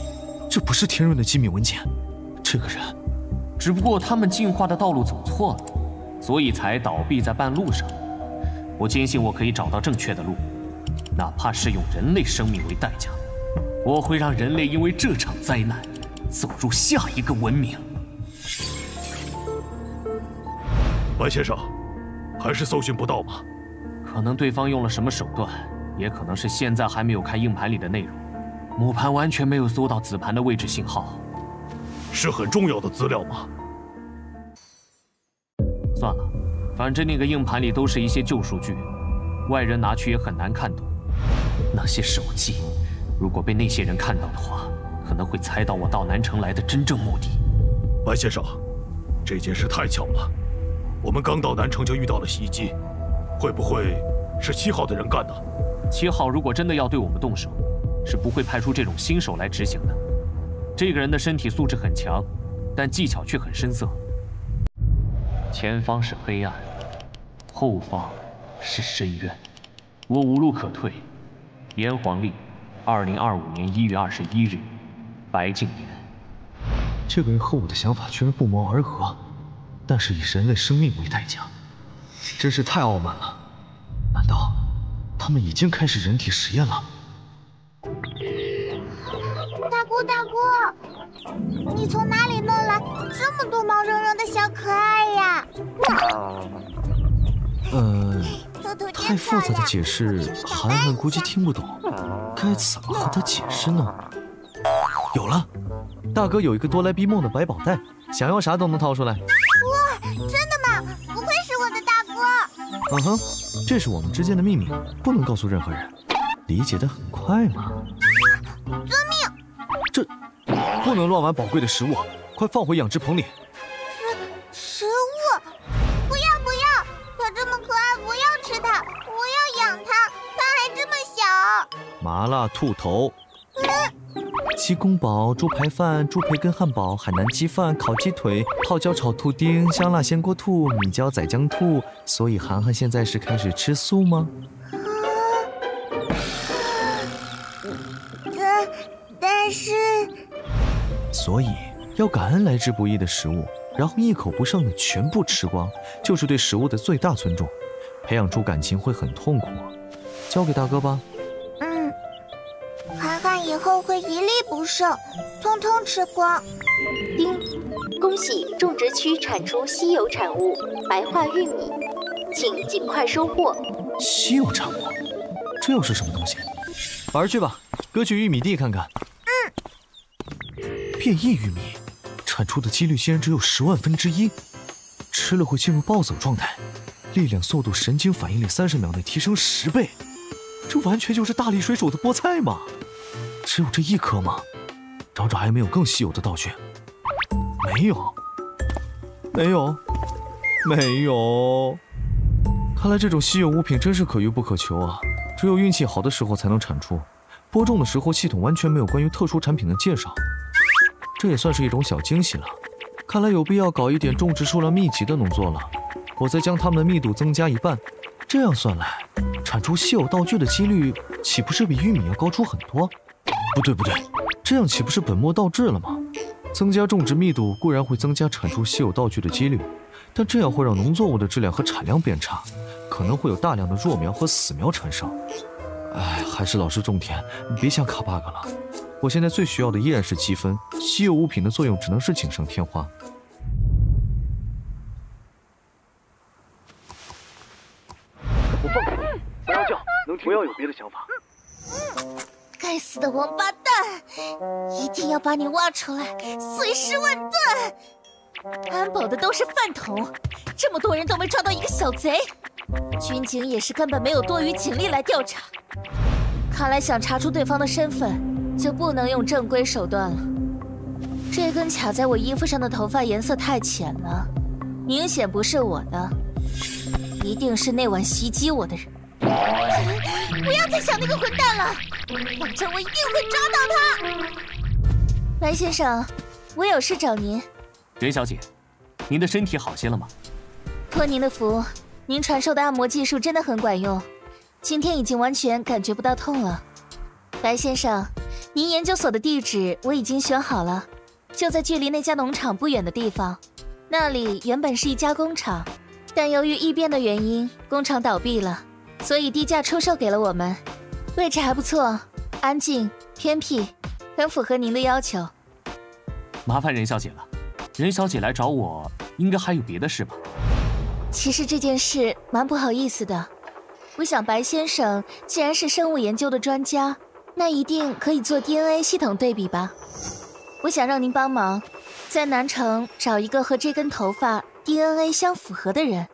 这不是天润的机密文件。这个人，只不过他们进化的道路走错了，所以才倒闭在半路上。我坚信我可以找到正确的路，哪怕是用人类生命为代价，我会让人类因为这场灾难走入下一个文明。白先生，还是搜寻不到吗？可能对方用了什么手段，也可能是现在还没有看硬盘里的内容。母盘完全没有搜到子盘的位置信号，是很重要的资料吗？算了，反正那个硬盘里都是一些旧数据，外人拿去也很难看懂。那些手记，如果被那些人看到的话，可能会猜到我到南城来的真正目的。白先生，这件事太巧了，我们刚到南城就遇到了袭击，会不会是七号的人干的？七号如果真的要对我们动手，是不会派出这种新手来执行的。这个人的身体素质很强，但技巧却很深涩。前方是黑暗，后方是深渊，我无路可退。炎黄历，二零二五年一月二十一日，白敬年。这个人和我的想法居然不谋而合，但是以人类生命为代价，真是太傲慢了。难道他们已经开始人体实验了？大姑大姑，你从哪里弄来这么多毛茸茸的小可爱呀？呃，太复杂的解释，涵涵估计听不懂，该怎么和他解释呢？有了，大哥有一个哆啦 A 梦的百宝袋，想要啥都能掏出来。哇，真的吗？不愧是我的大哥。嗯哼，这是我们之间的秘密，不能告诉任何人。理解的很快嘛。遵命。这不能乱玩宝贵的食物，快放回养殖棚里。麻辣兔头。鸡公煲、猪排饭、猪培根汉堡、海南鸡饭、烤鸡腿、泡椒炒兔丁、香辣鲜锅兔、米椒仔姜兔。所以涵涵现在是开始吃素吗？但但是，所以要感恩来之不易的食物，然后一口不剩的全部吃光，就是对食物的最大尊重。培养出感情会很痛苦，交给大哥吧。会一粒不剩，通通吃光。丁，恭喜种植区产出稀有产物白化玉米，请尽快收获。稀有产物，这又是什么东西？玩去吧，哥去玉米地看看。嗯。变异玉米，产出的几率竟然只有十万分之一，吃了会进入暴走状态。力量、速度、神经反应力三十秒内提升十倍，这完全就是大力水手的菠菜嘛！只有这一颗吗？找找还有没有更稀有的道具。没有，没有，没有。看来这种稀有物品真是可遇不可求啊！只有运气好的时候才能产出。播种的时候系统完全没有关于特殊产品的介绍，这也算是一种小惊喜了。看来有必要搞一点种植数量密集的农作了。我再将它们的密度增加一半，这样算来，产出稀有道具的几率岂不是比玉米要高出很多？不对不对，这样岂不是本末倒置了吗？增加种植密度固然会增加产出稀有道具的几率，但这样会让农作物的质量和产量变差，可能会有大量的弱苗和死苗产生。哎，还是老实种田，别想卡 bug 了。我现在最需要的依然是积分，稀有物品的作用只能是锦上添花。我放开你，不要叫，能不要有别的想法。该死的王八蛋，一定要把你挖出来，碎尸万段！安保的都是饭桶，这么多人都没抓到一个小贼，军警也是根本没有多余警力来调查。看来想查出对方的身份，就不能用正规手段了。这根卡在我衣服上的头发颜色太浅了，明显不是我的。一定是那晚袭击我的人！不要再想那个混蛋了，反正我一定会抓到他。白先生，我有事找您。任小姐，您的身体好些了吗？托您的福，您传授的按摩技术真的很管用，今天已经完全感觉不到痛了。白先生，您研究所的地址我已经选好了，就在距离那家农场不远的地方。那里原本是一家工厂。但由于异变的原因，工厂倒闭了，所以低价出售给了我们。位置还不错，安静偏僻，很符合您的要求。麻烦任小姐了，任小姐来找我，应该还有别的事吧？其实这件事蛮不好意思的。我想白先生既然是生物研究的专家，那一定可以做 DNA 系统对比吧？我想让您帮忙，在南城找一个和这根头发。DNA 相符合的人，